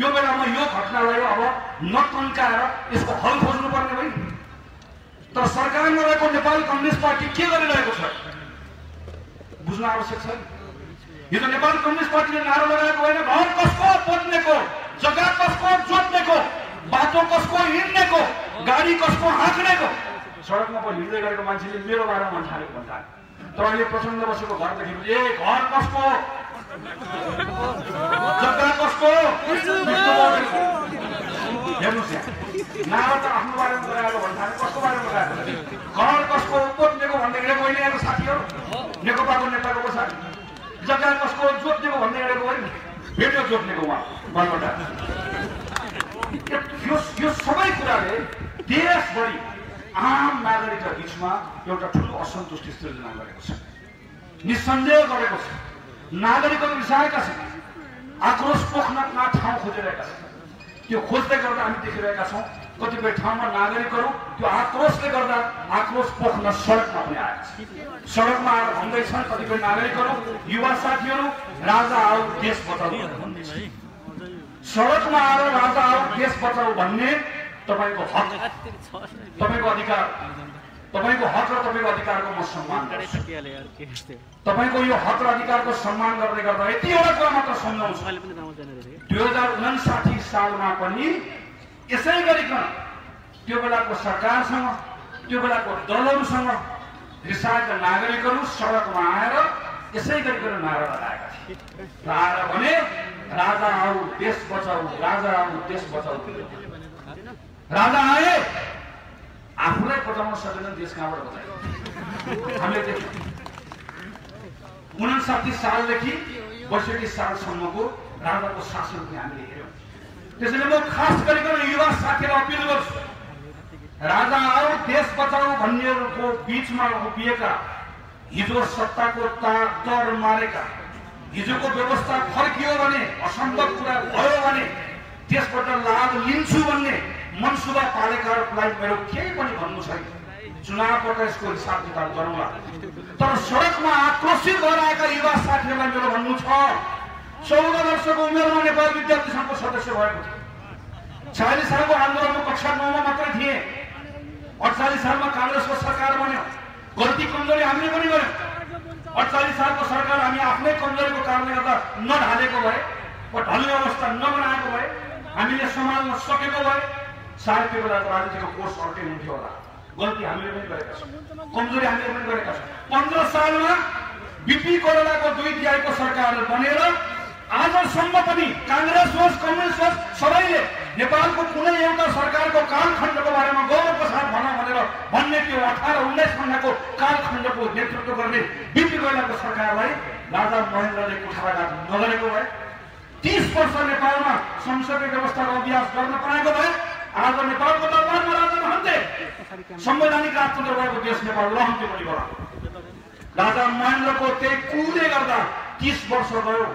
यो बेलामा यो घटनालाई अब नतन्काएर यसको हल खोज्नुपर्ने भइ तर सरकारमा रहेको नेपाली कम्युनिस्ट पार्टी के गरिरहेको छ? बुझ्न आवश्यक छ। यो त नेपाली कम्युनिस्ट पार्टीले नारा लगाएको होइन। घर कसको पत्नेको जग्गा कसको जोत्नेको बाटो कसको हिँड्नेको गाडी कसको हाँक्नेको? सडकमा पनि हिँड्दै गरेको मान्छेले मेरो बारेमा छाडेको भन्दा तर अहिले प्रचण्ड बसेको घर देखेपछि ए घर कसको? जग्गा कसको? हेर्नुहोस् यहाँ। आफ्नो बारेमा लगाएको भन्दा कसको बारेमा लगाएको घर कसको पोत्नेको भन्दै हिँडेको होइन यहाँ साथीहरू नेकपाको नेताको पछाडि जग्गा कसको जोत्नेको भन्दै हिँडेको होइन भेट्यो जोत्नेको उहाँ घरबाट यो यो सबै कुराले देशभरि आम नागरिकका बिचमा एउटा ठुलो असन्तुष्टि सृजना गरेको छ निसन्देह गरेको छ नागरिकहरू रिसाएका छन् आक्रोश पोख्न ठाउँ खोजिरहेका छन् त्यो खोज्दै गर्दा हामी देखिरहेका छौँ कतिपय ठाउँमा नागरिकहरू त्यो आक्रोशले गर्दा आक्रोश पोख्न सडकमा पनि आएका छन्। सडकमा आएर भन्दैछन् कतिपय नागरिकहरू युवा साथीहरू राजा आऊ देश बचाउ सडकमा आएर राजा आऊ देश बचाउ भन्ने तपाईँको हक तपाईँको अधिकार तपाईँको हक र तपाईँको अधिकारको म सम्मान गर्छु। तपाईँको यो हक र अधिकारको सम्मान गर्दै गर्दा यतिवटा कुरा मात्र सम्झाउँछु। दुई हजार उनासाठी सालमा पनि यसै गरिकन त्यो बेलाको सरकारसँग त्यो बेलाको दलहरूसँग रिसाएका नागरिकहरू सडकमा आएर यसै गरिकन नारा लगाएका थिए। र भने राजा आऊ देश बचाऊ राजा आऊ देश बचाऊ राजा आए आफूलाई बचाउन सकेन देश कहाँबाट बचायो? हामीले देख्यौँ। उनासाठी सालदेखि बैसठी सालसम्मको राजाको शासन हामीले हेऱ्यौँ। त्यसैले म खास गरिकन अपिल राजा आऊ देश बचाऊ भन्नेहरूको बिचमा उभिएका. हिजो सत्ताको तर मारेका. हिजोको व्यवस्था फर्कियो भने असम्भव कुरा भयो भने त्यसबाट लाभ लिन्छु भन्ने मनसुबा पालेकाहरूलाई मेरो केही पनि भन्नु छैन। चुनावबाट यसको हिसाब किताब गरौँला। तर सडकमा आक्रोशित भएर आएका युवा साथीहरूलाई मेरो भन्नु छ चौध वर्षको उमेरमा नेपाल विद्यार्थी सङ्घको सदस्य भएको छयालिस सालको आन्दोलनको कक्षा नौमा मात्रै थिए। अडचालिस सालमा काङ्ग्रेसको सरकार बन्यो। गल्ती कमजोरी हामीले पनि गर्यौँ अडचालिस सालको सरकार हामी आफ्नै कमजोरीको कारणले गर्दा नढालेको भए ढल्ने अवस्था नबनाएको भए हामीले सम्हाल्न सकेको भए सायद त्यो बेलाको राजनीतिको कोर्स अर्कै हुन्थ्यो होला। गल्ती हामीले पनि गरेका छौँ। कमजोरी हामीले पनि गरेका छौँ। पन्ध्र सालमा बिपी कोरोनाको दुई तिहाईको सरकार बनेर आजसम्म पनि काङ्ग्रेस होस् कम्युनिस्ट होस् सबैले नेपालको कुनै एउटा सरकारको कालखण्डको बारेमा गौरव प्रसाद भन भनेर भन्ने त्यो अठार उन्नाइस खण्डको कालखण्डको नेतृत्व गर्ने बिपी कोइरालाको सरकारलाई राजा महेन्द्रले कुठाराघात नगरेको भए तिस वर्ष नेपालमा संसदीय व्यवस्थाको अभ्यास गर्न पाएको भए आज नेपालको दरबारमा राजा रहन्थे। संवैधानिक राजतन्त्र भएको देश नेपाल रहन्थ्यो पनि राजा महेन्द्रको त्यही कुले गर्दा तिस वर्ष गयो।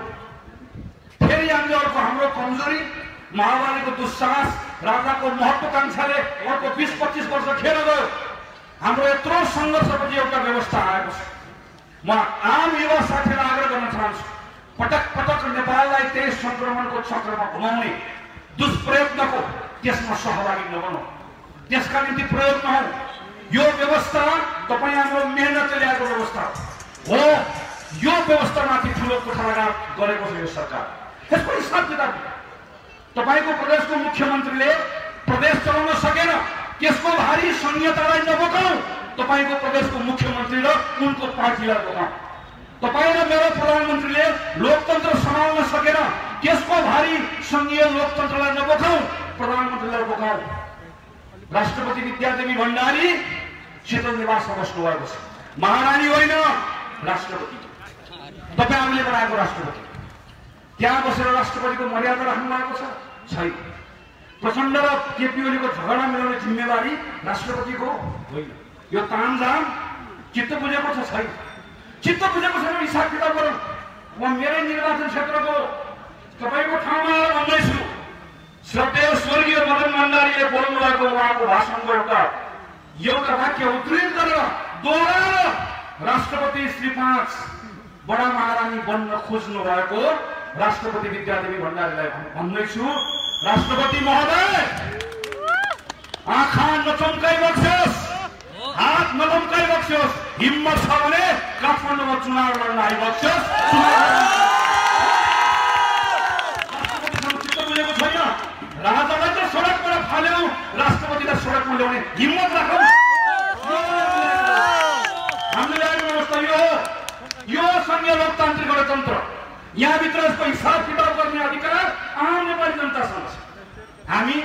फेरि हामीले अर्को हाम्रो कमजोरी माओवादीको दुस्साहस राजाको महत्वाकांक्षाले अर्को बिस पच्चिस वर्ष खेर गयो। हाम्रो यत्रो सङ्घर्षपछि एउटा व्यवस्था आएको छ। म आम युवा साथीलाई आग्रह गर्न चाहन्छु पटक पटक नेपाललाई त्यही सङ्क्रमणको चक्रमा घुमाउने दुष्प्रयत्नको त्यसमा सहभागी नबनौ। त्यसका निम्ति प्रयोग नहौ। यो व्यवस्था तपाईँ हाम्रो मेहनतले ल्याएको व्यवस्था हो यो व्यवस्थामाथि ठुलो कुठाराघात गरेको छ यो सरकार। यसको हिसाब किताब तपाईँको प्रदेशको मुख्यमन्त्रीले प्रदेश चलाउन सकेन त्यसको भारी संहितालाई नबोकाउ तपाईँको प्रदेशको मुख्यमन्त्री र उनको पार्टीलाई बोकाउ तपाईँ र मेरो प्रधानमन्त्रीले लोकतन्त्र सम्हाल्न सकेन त्यसको भारी सङ्घीय लोकतन्त्रलाई नबोकाउ प्रधानमन्त्रीलाई बोकाउ राष्ट्रपति विद्यादेवी भण्डारी शीतल निवासमा बस्नुभएको छ महारानी होइन राष्ट्रपति तपाईँ हामीले बनाएको राष्ट्रपति त्यहाँ बसेर राष्ट्रपतिको मर्यादा राख्नु भएको छ? छैन। प्रचण्ड र केपी ओलीको झगडा मिलाउने जिम्मेवारी राष्ट्रपतिको होइन। यो तामझाम चित्त बुझेको छ छैन। चित्त बुझेको छैन हिसाब किताब गरौँ। म मेरै निर्वाचन क्षेत्रको तपाईँको ठाउँमा भन्दैछु श्रद्धेय स्वर्गीय मदन भण्डारीले बोल्नु भएको उहाँको भाषणको एउटा एउटा वाक्य उद्धृत गरेर दोहोऱ्याएर राष्ट्रपति श्री पाँच बडा महारानी बन्न खोज्नु भएको राष्ट्रपति विद्यादेवी भण्डारीलाई भन्दैछु। राष्ट्रपति महोदय! आँखा नचम्काइ बक्सोस् हात नचम्काइ बक्सोस् हिम्मत छ भने काठमाडौँमा चुनाव लड्न राष्ट्रपतिसँग चित्त बुझेको छैन। राजालाई त सडकबाट फाल्यौँ। राष्ट्रपतिलाई सडकमा ल्याउने हिम्मत राखौँ। हामीले व्यवस्था यो हो। यो सङ्घीय लोकतान्त्रिक गणतन्त्र। यहाँभित्र यसको हिसाब किताब गर्ने अधिकार आम नेपाली जनतासँग छ। हामी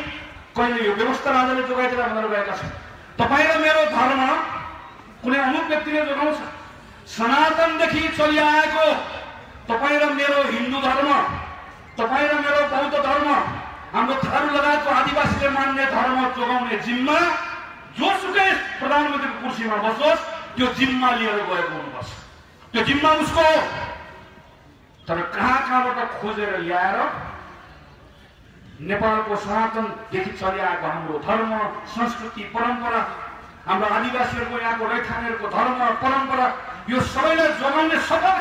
कहिले यो व्यवस्था राजाले जोगाइदिएर भनेर गएका छौँ। तपाईँ र मेरो धर्म कुनै अमुक व्यक्तिले जोगाउँछ। सनातनदेखि चलिआएको तपाईँ र मेरो हिन्दू धर्म तपाईँ र मेरो बौद्ध धर्म हाम्रो थारू लगायतको आदिवासीले मान्ने धर्म जोगाउने जिम्मा जोसुकै प्रधानमन्त्रीको कुर्सीमा बसोस् त्यो जिम्मा लिएर गएको हुनुपर्छ। त्यो जिम्मा उसको हो। तर कहाँ कहाँबाट खोजेर ल्याएर नेपालको सनातनदेखि चलिआएको हाम्रो धर्म संस्कृति परम्परा हाम्रो आदिवासीहरूको यहाँको रैथानेहरूको धर्म परम्परा यो सबैलाई जोगाउने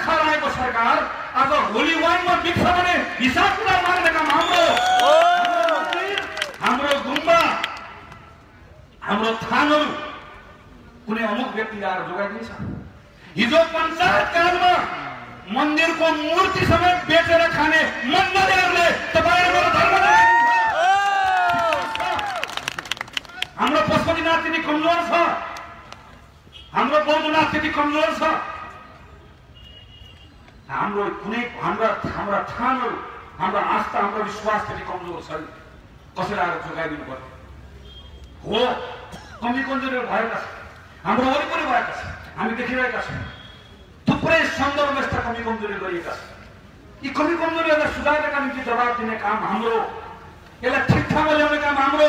खाएर आएको सरकार आज होली वाइनमा बिग्छ भने हिसाब किताब माग्ने काम हाम्रो हाम्रो गुम्बा हाम्रो थानहरू कुनै अमुक व्यक्ति आएर जोगाइदिन्छ। हिजो पञ्चायत कालमा मन्दिरको मूर्ति समेत बेचेर खाने। मन्दिरहरूले तपाईँहरूको धर्म हाम्रो पशुपतिनाथ त्यति कमजोर छ हाम्रो बौद्धनाथ त्यति कमजोर छ हाम्रो कुनै हाम्रा हाम्रा ठानहरू हाम्रो आस्था हाम्रो विश्वास त्यति कमजोर छैन कसैलाई आएर जोगाइदिनु पर्यो हो कमी कमजोरीहरू भएका छन् हाम्रो वरिपरि भएका छन् हामी देखिरहेका छौँ थुप्रै सन्दर्भ कमी कमजोरी गरिएका छन् यी कमी कमजोरीहरूलाई सुधार्नका निम्ति जवाब दिने काम हाम्रो यसलाई ठिकठाकमा ल्याउने काम हाम्रो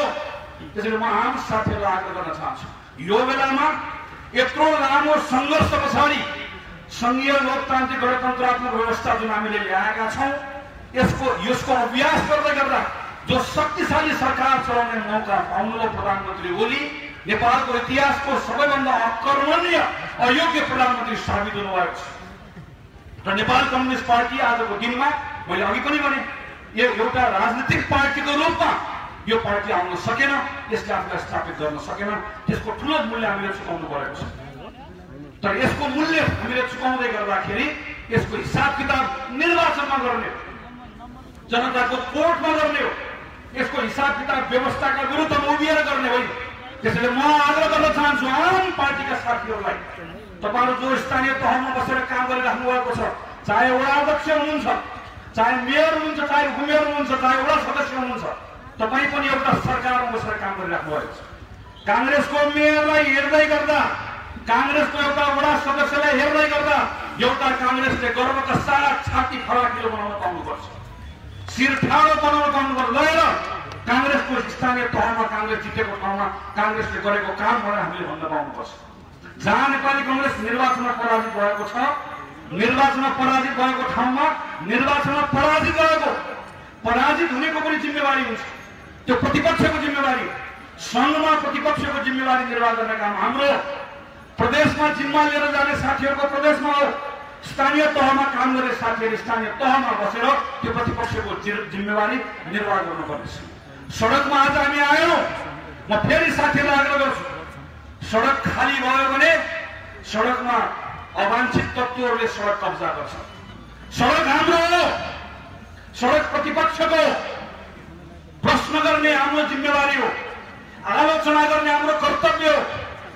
त्यसैले म आम साथीहरूलाई आग्रह गर्न चाहन्छु यो बेलामा यत्रो लामो सङ्घर्ष पछाडि सङ्घीय लोकतान्त्रिक गणतन्त्रात्मक व्यवस्था जुन हामीले ल्याएका छौँ यसको यसको अभ्यास गर्दै गर्दा जो शक्तिशाली सरकार चलाउने मौका पाउनुभयो प्रधानमन्त्री ओली नेपालको इतिहासको सबैभन्दा अकर्मणीय अयोग्य प्रधानमन्त्री साबित हुनुभएको छ र नेपाल कम्युनिस्ट पार्टी आजको दिनमा मैले अघि पनि भने यो एउटा राजनीतिक पार्टीको रूपमा यो पार्टी आउन सकेन यसले आफूलाई स्थापित गर्न सकेन त्यसको ठुलो मूल्य हामीले चुकाउनु परेको छ। तर यसको मूल्य हामीले चुकाउँदै गर्दाखेरि यसको हिसाब किताब निर्वाचनमा गर्ने हो। जनताको कोर्टमा गर्ने हो। यसको हिसाब किताब व्यवस्थाका विरुद्धमा उभिएर गर्ने होइन। त्यसैले म आग्रह गर्न चाहन्छु आम पार्टीका साथीहरूलाई तपाईँहरू जो स्थानीय तहमा बसेर काम गरिराख्नु भएको छ चाहे वडा अध्यक्ष हुनुहुन्छ चाहे मेयर हुनुहुन्छ चाहे उपमेयर हुनुहुन्छ चाहे वडा सदस्य हुनुहुन्छ तपाईँ पनि एउटा सरकारमा बसेर काम गरिराख्नु भएको छ। काङ्ग्रेसको मेयरलाई हेर्दै गर्दा काङ्ग्रेसको एउटा वडा सदस्यलाई हेर्दै गर्दा एउटा काङ्ग्रेसले गर्वका साथ छाती फराकिलो बनाउन पाउनुपर्छ। शिर ठाडो बनाउन पाउनुपर्छ। लगेर काङ्ग्रेसको स्थानीय तहमा काङ्ग्रेस जितेको ठाउँमा काङ्ग्रेसले गरेको काम भनेर हामीले भन्न पाउनुपर्छ। जहाँ नेपाली कङ्ग्रेस निर्वाचनमा पराजित भएको छ। निर्वाचनमा पराजित भएको ठाउँमा निर्वाचनमा पराजित भएको पराजित हुनेको पनि जिम्मेवारी हुन्छ। त्यो प्रतिपक्षको जिम्मेवारी सङ्घमा प्रतिपक्षको जिम्मेवारी निर्वाह गर्ने काम हाम्रो प्रदेशमा जिम्मा लिएर जाने साथीहरूको प्रदेशमा हो। स्थानीय तहमा काम गर्ने साथीहरू स्थानीय तहमा बसेर त्यो प्रतिपक्षको जिम्मेवारी निर्वाह गर्नुपर्नेछ। सडकमा आज हामी आयौँ म फेरि साथीहरूलाई आग्रह गर्छु। सडक खाली भयो भने सडकमा अवांछित तत्त्वहरूले सडक कब्जा गर्छ सडक हाम्रो हो सडक प्रतिपक्षको। प्रश्न गर्ने हाम्रो जिम्मेवारी हो आलोचना गर्ने हाम्रो कर्तव्य हो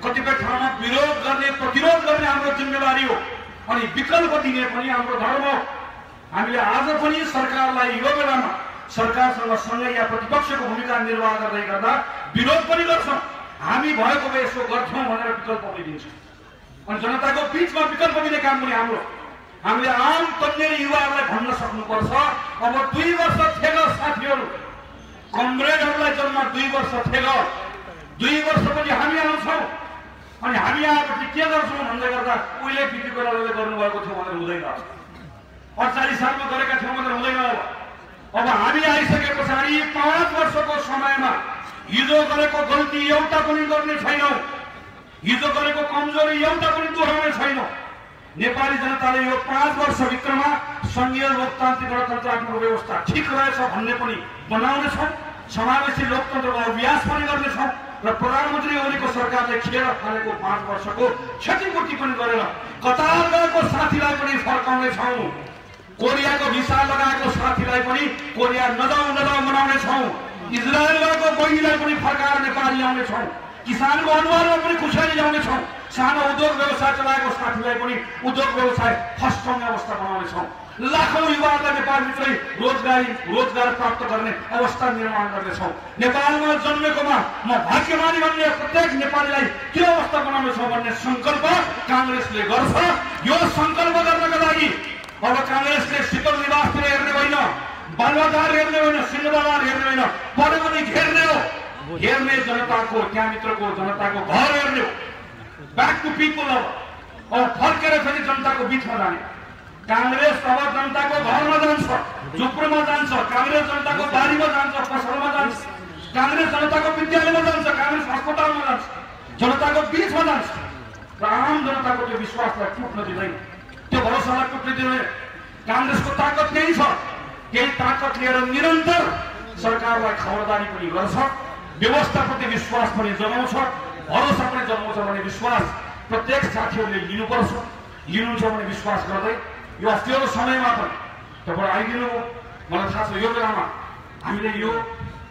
कतिपय ठाउँमा विरोध गर्ने प्रतिरोध गर्ने हाम्रो जिम्मेवारी हो अनि विकल्प दिने पनि हाम्रो धर्म हो हामीले आज पनि सरकारलाई यो बेलामा सरकारसँग सँगै या प्रतिपक्षको भूमिका निर्वाह गर्दै गर्दा विरोध पनि गर्छौँ हामी भएको भए यसो गर्छौँ भनेर विकल्प दिन्छौँ अनि जनताको बिचमा विकल्प दिने काम पनि हाम्रो। हामीले आम तन्ने युवाहरूलाई भन्न सक्नुपर्छ। अब दुई वर्ष थेग साथीहरू कमरेडहरूलाई जम्मा दुई वर्ष थेग दुई वर्ष पनि हामी आउँछौँ। अनि हामी आएपछि के गर्छौँ भन्दै गर्दा उहिले बिपी कोइरालाले गर्नुभएको थियो भनेर हुँदैन अडचालिस सालमा गरेका थियौँ भनेर हुँदैन अब। हामी आइसके पछाडि पाँच वर्षको समयमा हिजो गरेको गल्ती एउटा पनि गर्ने छैनौँ। हिजो गरेको कमजोरी एउटा पनि दोहोऱ्याउने छैनौँ। नेपाली जनताले यो पाँच वर्षभित्रमा सङ्घीय लोकतान्त्रिक गणतन्त्र आफ्नो व्यवस्था ठिक रहेछ भन्ने पनि बनाउनेछौँ समावेशी लोकतन्त्रको अभ्यास पनि गर्नेछौँ र प्रधानमन्त्री ओलीको सरकारले खेर थालेको पाँच वर्षको क्षतिपूर्ति पनि गरेर कतार गएको साथीलाई पनि फर्काउनेछौँ कोरियाको भिसा लगाएको साथीलाई पनि कोरिया नजाउँ नजाउँ बनाउनेछौँ इजरायल गएको बहिनीलाई पनि फर्काएर नेपाल ल्याउनेछौँ किसानको अनुहारमा पनि खुसियाली ल्याउनेछौँ सानो उद्योग व्यवसाय चलाएको साथीलाई पनि उद्योग व्यवसाय फस्टाउने अवस्था बनाउनेछौँ लाखौँ युवाहरूलाई नेपालभित्रै रोजगारी रोजगार प्राप्त गर्ने अवस्था निर्माण गर्नेछौँ नेपालमा जन्मेकोमा म भाग्यमानी भन्ने प्रत्येक नेपालीलाई के अवस्था बनाउनेछौँ भन्ने सङ्कल्प काङ्ग्रेसले गर्छ। यो सङ्कल्प गर्नका लागि अब काङ्ग्रेसले शीतल निवासतिर हेर्ने होइन बालबजार हेर्ने होइन सिंहदरबार हेर्ने होइन परे पनि घेर्ने हो हेर्ने जनताको त्यहाँभित्रको जनताको घर हेर्ने हो ब्याक टु पिपल अब फर्केर फेरि जनताको बिचमा जाने काङ्ग्रेस अब जनताको घरमा जान्छ झुप्रोमा जान्छ काङ्ग्रेस जनताको बारीमा जान्छ पसलमा जान्छ काङ्ग्रेस जनताको विद्यालयमा जान्छ काङ्ग्रेस अस्पतालमा जान्छ जनताको बिचमा जान्छ र आम जनताको त्यो विश्वासलाई टुट्न दिँदैन त्यो भरोसालाई टुट्न दिँदैन काङ्ग्रेसको ताकत त्यही छ त्यही ताकत लिएर निरन्तर सरकारलाई खबरदारी पनि गर्छ व्यवस्थाप्रति विश्वास पनि जनाउँछ भरोसा पनि जनाउँछ भन्ने विश्वास प्रत्येक साथीहरूले लिनुपर्छ। लिनुहुन्छ भने विश्वास गर्दै यो अप्ठ्यारो समयमा पनि तपाईँ आइदिनु हो मलाई थाहा छ यो बेलामा हामीले यो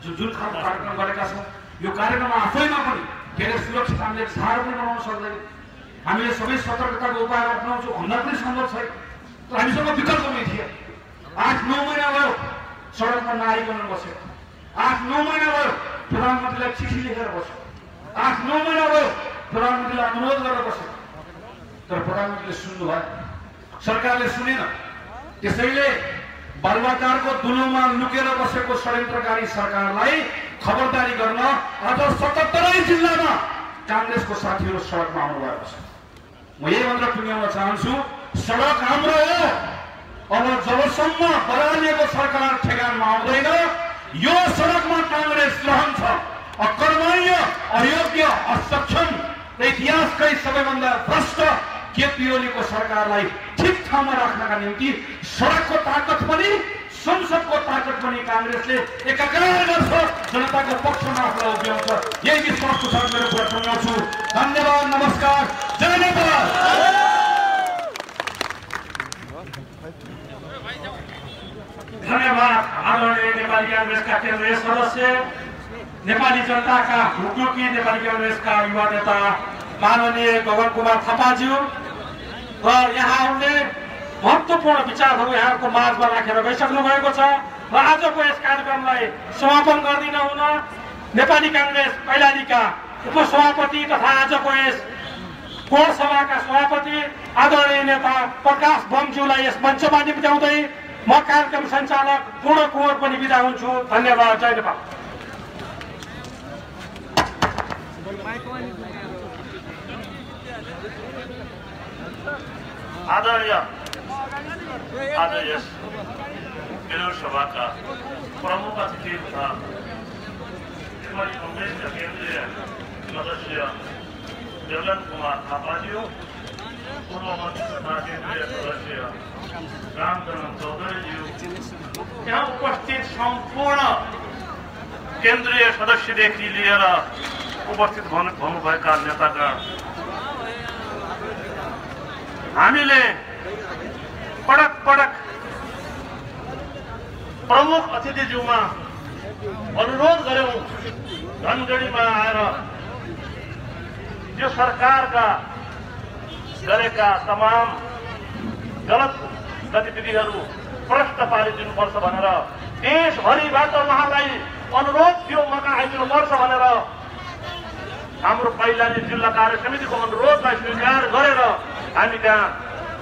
जुन खालको कार्यक्रम गरेका छौँ यो कार्यक्रम आफैमा पनि धेरै सुरक्षित हामीले छाड पनि बनाउन सक्दैन। हामीले सबै सतर्कताको उपाय अप्नाउँछौँ भन्दा पनि सम्भव छैन। तर हामीसँग विकल्प नै थियो आठ नौ महिना भयो सडकमा नआइकन बस्यो आठ नौ महिना भयो प्रधानमन्त्रीलाई चिठी लेखेर बस्यो आठ नौ महिना भयो प्रधानमन्त्रीलाई अनुरोध गरेर बस्यो तर प्रधानमन्त्रीले सुन्नु भयो सरकारले सुनेन। त्यसैले बालुवाटारको दुलोमा लुकेर बसेको षड्यन्त्रकारी सरकारलाई खबरदारी गर्न आज सतहत्तरै जिल्लामा काङ्ग्रेसको साथीहरू सडकमा आउनुभएको छ। म यही मात्र टुङ्ग्याउन चाहन्छु सडक हाम्रो हो। अब जबसम्म बरालिएको सरकार ठेगानमा आउँदैन। यो सडकमा काङ्ग्रेस रहन्छ। अकर्मण्य अयोग्य असक्षम र इतिहासकै सबैभन्दा भ्रष्ट केपी ओलीको सरकारलाई ठिक ठाउँमा राख्नका निम्ति सडकको ताकत पनि संसदको ताकत पनि काङ्ग्रेसले एकाकार गर्छ। जनताको पक्षमा आफूलाई उभ्याउँछ यही विश्वासको साथ मेरो कुरा टुङ्गाउँछु धन्यवाद नमस्कार। जय नेपाल! आदरणीय नेपाली काङ्ग्रेसका केन्द्रीय सदस्य नेपाली जनताका हुकुकी नेपाली काङ्ग्रेसका युवा नेता माननीय गगन कुमार थापाज्यू र यहाँ आउने महत्त्वपूर्ण विचारहरू यहाँको माझमा राखेर गइसक्नु भएको छ र आजको यस कार्यक्रमलाई समापन गरिदिन हुन नेपाली काङ्ग्रेस कैलालीका उपसभापति तथा आजको यस कोण सभाका सभापति आदरणीय नेता प्रकाश बमज्यूलाई यस मञ्चमा निम्त्याउँदै म कार्यक्रम सञ्चालक पूर्ण कुँवर पनि बिदा हुन्छु। धन्यवाद जय नेपाल। आदरणीय आज यस मेरो सभाका प्रमुख अतिथि तथा नेपाली कङ्ग्रेसका केन्द्रीय सदस्य जगन कुमार थापाज्यू पूर्व मन्त्री तथा केन्द्रीय सदस्य रामचरण चौधरीज्यू यहाँ उपस्थित सम्पूर्ण केन्द्रीय सदस्यदेखि लिएर उपस्थित हुनु हुनुभएका नेतागण हामीले पटक पटक प्रमुख अतिथिज्यूमा अनुरोध गऱ्यौँ धनगढीमा आएर यो सरकारका गरेका तमाम गलत गतिविधिहरू प्रष्ट पारिदिनुपर्छ भनेर देशभरिबाट उहाँलाई अनुरोध थियो मका आइदिनुपर्छ भनेर। हाम्रो कैलाली जिल्ला कार्य समितिको अनुरोधलाई स्वीकार गरेर हामी त्यहाँ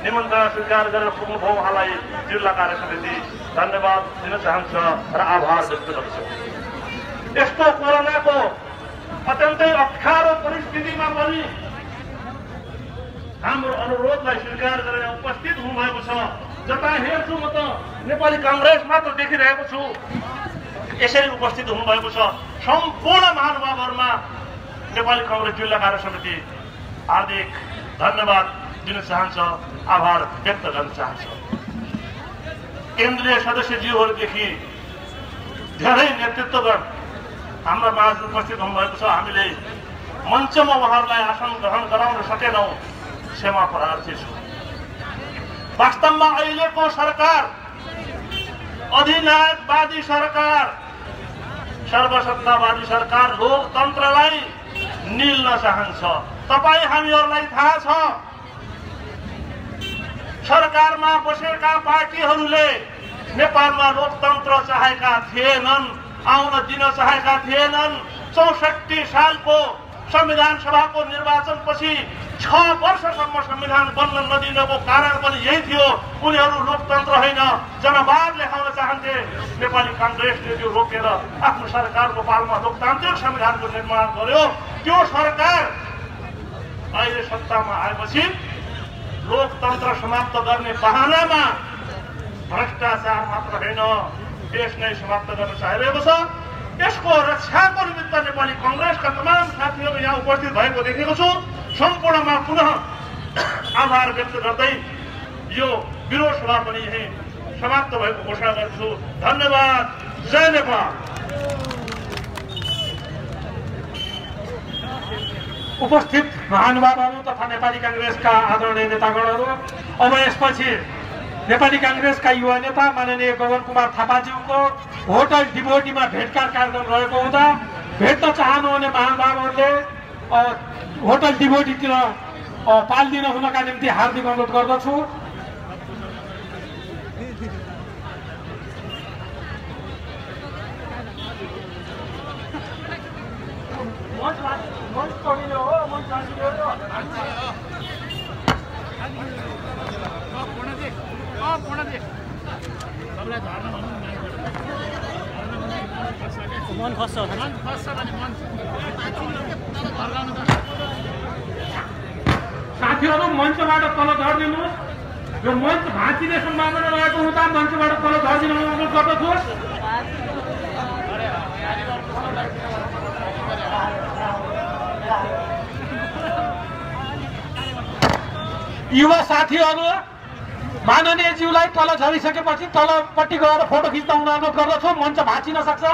निमन्त्रणा स्वीकार गरेर पुग्नुभयो उहाँलाई जिल्ला कार्य समिति। धन्यवाद दिन चाहन्छ र आभार व्यक्त गर्छु यस्तो कोरोनाको अत्यन्तै अप्ठ्यारो परिस्थितिमा पनि हाम्रो अनुरोधलाई स्वीकार गरेर उपस्थित हुनुभएको छ। जता हेर्छु म त नेपाली काङ्ग्रेस मात्र देखिरहेको छु। यसरी उपस्थित हुनुभएको छ। सम्पूर्ण महानुभावहरूमा नेपाली कङ्ग्रेस जिल्ला कार्य समिति हार्दिक धन्यवाद दिन चाहन्छ आभार व्यक्त गर्न चाहन्छ। केन्द्रीय सदस्यज्यूहरूदेखि धेरै नेतृत्वगण हाम्रो माझ उपस्थित हुनुभएको छ। हामीले मञ्चमा उहाँहरूलाई आसन ग्रहण गराउन सकेनौँ क्षमा प्रार्थी छु। वास्तवमा अहिलेको सरकार अधिनायकवादी सरकार सर्वसत्तावादी सरकार लोकतन्त्रलाई निल्न चाहन्छ तपाईँ हामीहरूलाई थाहा छ सरकारमा बसेका पार्टीहरूले नेपालमा लोकतन्त्र चाहेका थिएनन् आउन दिन चाहेका थिएनन् चौसठी सालको संविधान सभाको निर्वाचनपछि छ वर्षसम्म संविधान बन्न नदिनको कारण पनि यही थियो। उनीहरू लोकतन्त्र होइन जनवाद लेखाउन चाहन्थे। नेपाली काङ्ग्रेसले त्यो रोकेर आफ्नो सरकारको पालमा लोकतान्त्रिक संविधानको निर्माण गर्यो। त्यो सरकार अहिले सत्तामा आएपछि लोकतन्त्र समाप्त गर्ने बहानामा भ्रष्टाचार मात्र होइन देश नै समाप्त गर्न चाहिरहेको छ। यसको रक्षाको निमित्त नेपाली कङ्ग्रेसका तमाम साथीहरू यहाँ उपस्थित भएको देखेको छु। सम्पूर्णमा पुनः आभार व्यक्त गर्दै यो विरोध सभा पनि यही समाप्त भएको घोषणा गर्छु धन्यवाद। जय नेपाल। उपस्थित महानुभावहरू तथा नेपाली काङ्ग्रेसका आदरणीय नेतागणहरू अब यसपछि नेपाली काङ्ग्रेसका युवा नेता माननीय गगन कुमार थापाज्यूको होटल डिभोटीमा भेटघाट कार्यक्रम रहेको हुँदा भेट्न चाहनुहुने महानुभावहरूले होटल डिभोटीतिर अ, पालिदिन हुनका निम्ति हार्दिक अनुरोध गर्दछु। मन खस्छ होला। साथीहरू मञ्चबाट तल झरिदिनुहोस्। यो मञ्च भाँचिने सम्भावना रहेको हुँदा मञ्चबाट तल झरिदिनु अनुरोध गर्दछु। युवा साथीहरू माननीय ज्यूलाई तल झरिसकेपछि तलपट्टि गएर फोटो खिच्न अनुरोध गर्दछु। मञ्च भाँचिन सक्छ।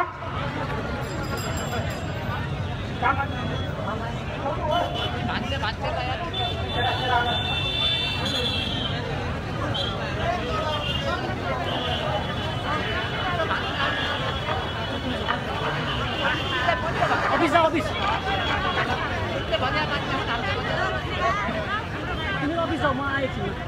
अफिस म आएछु।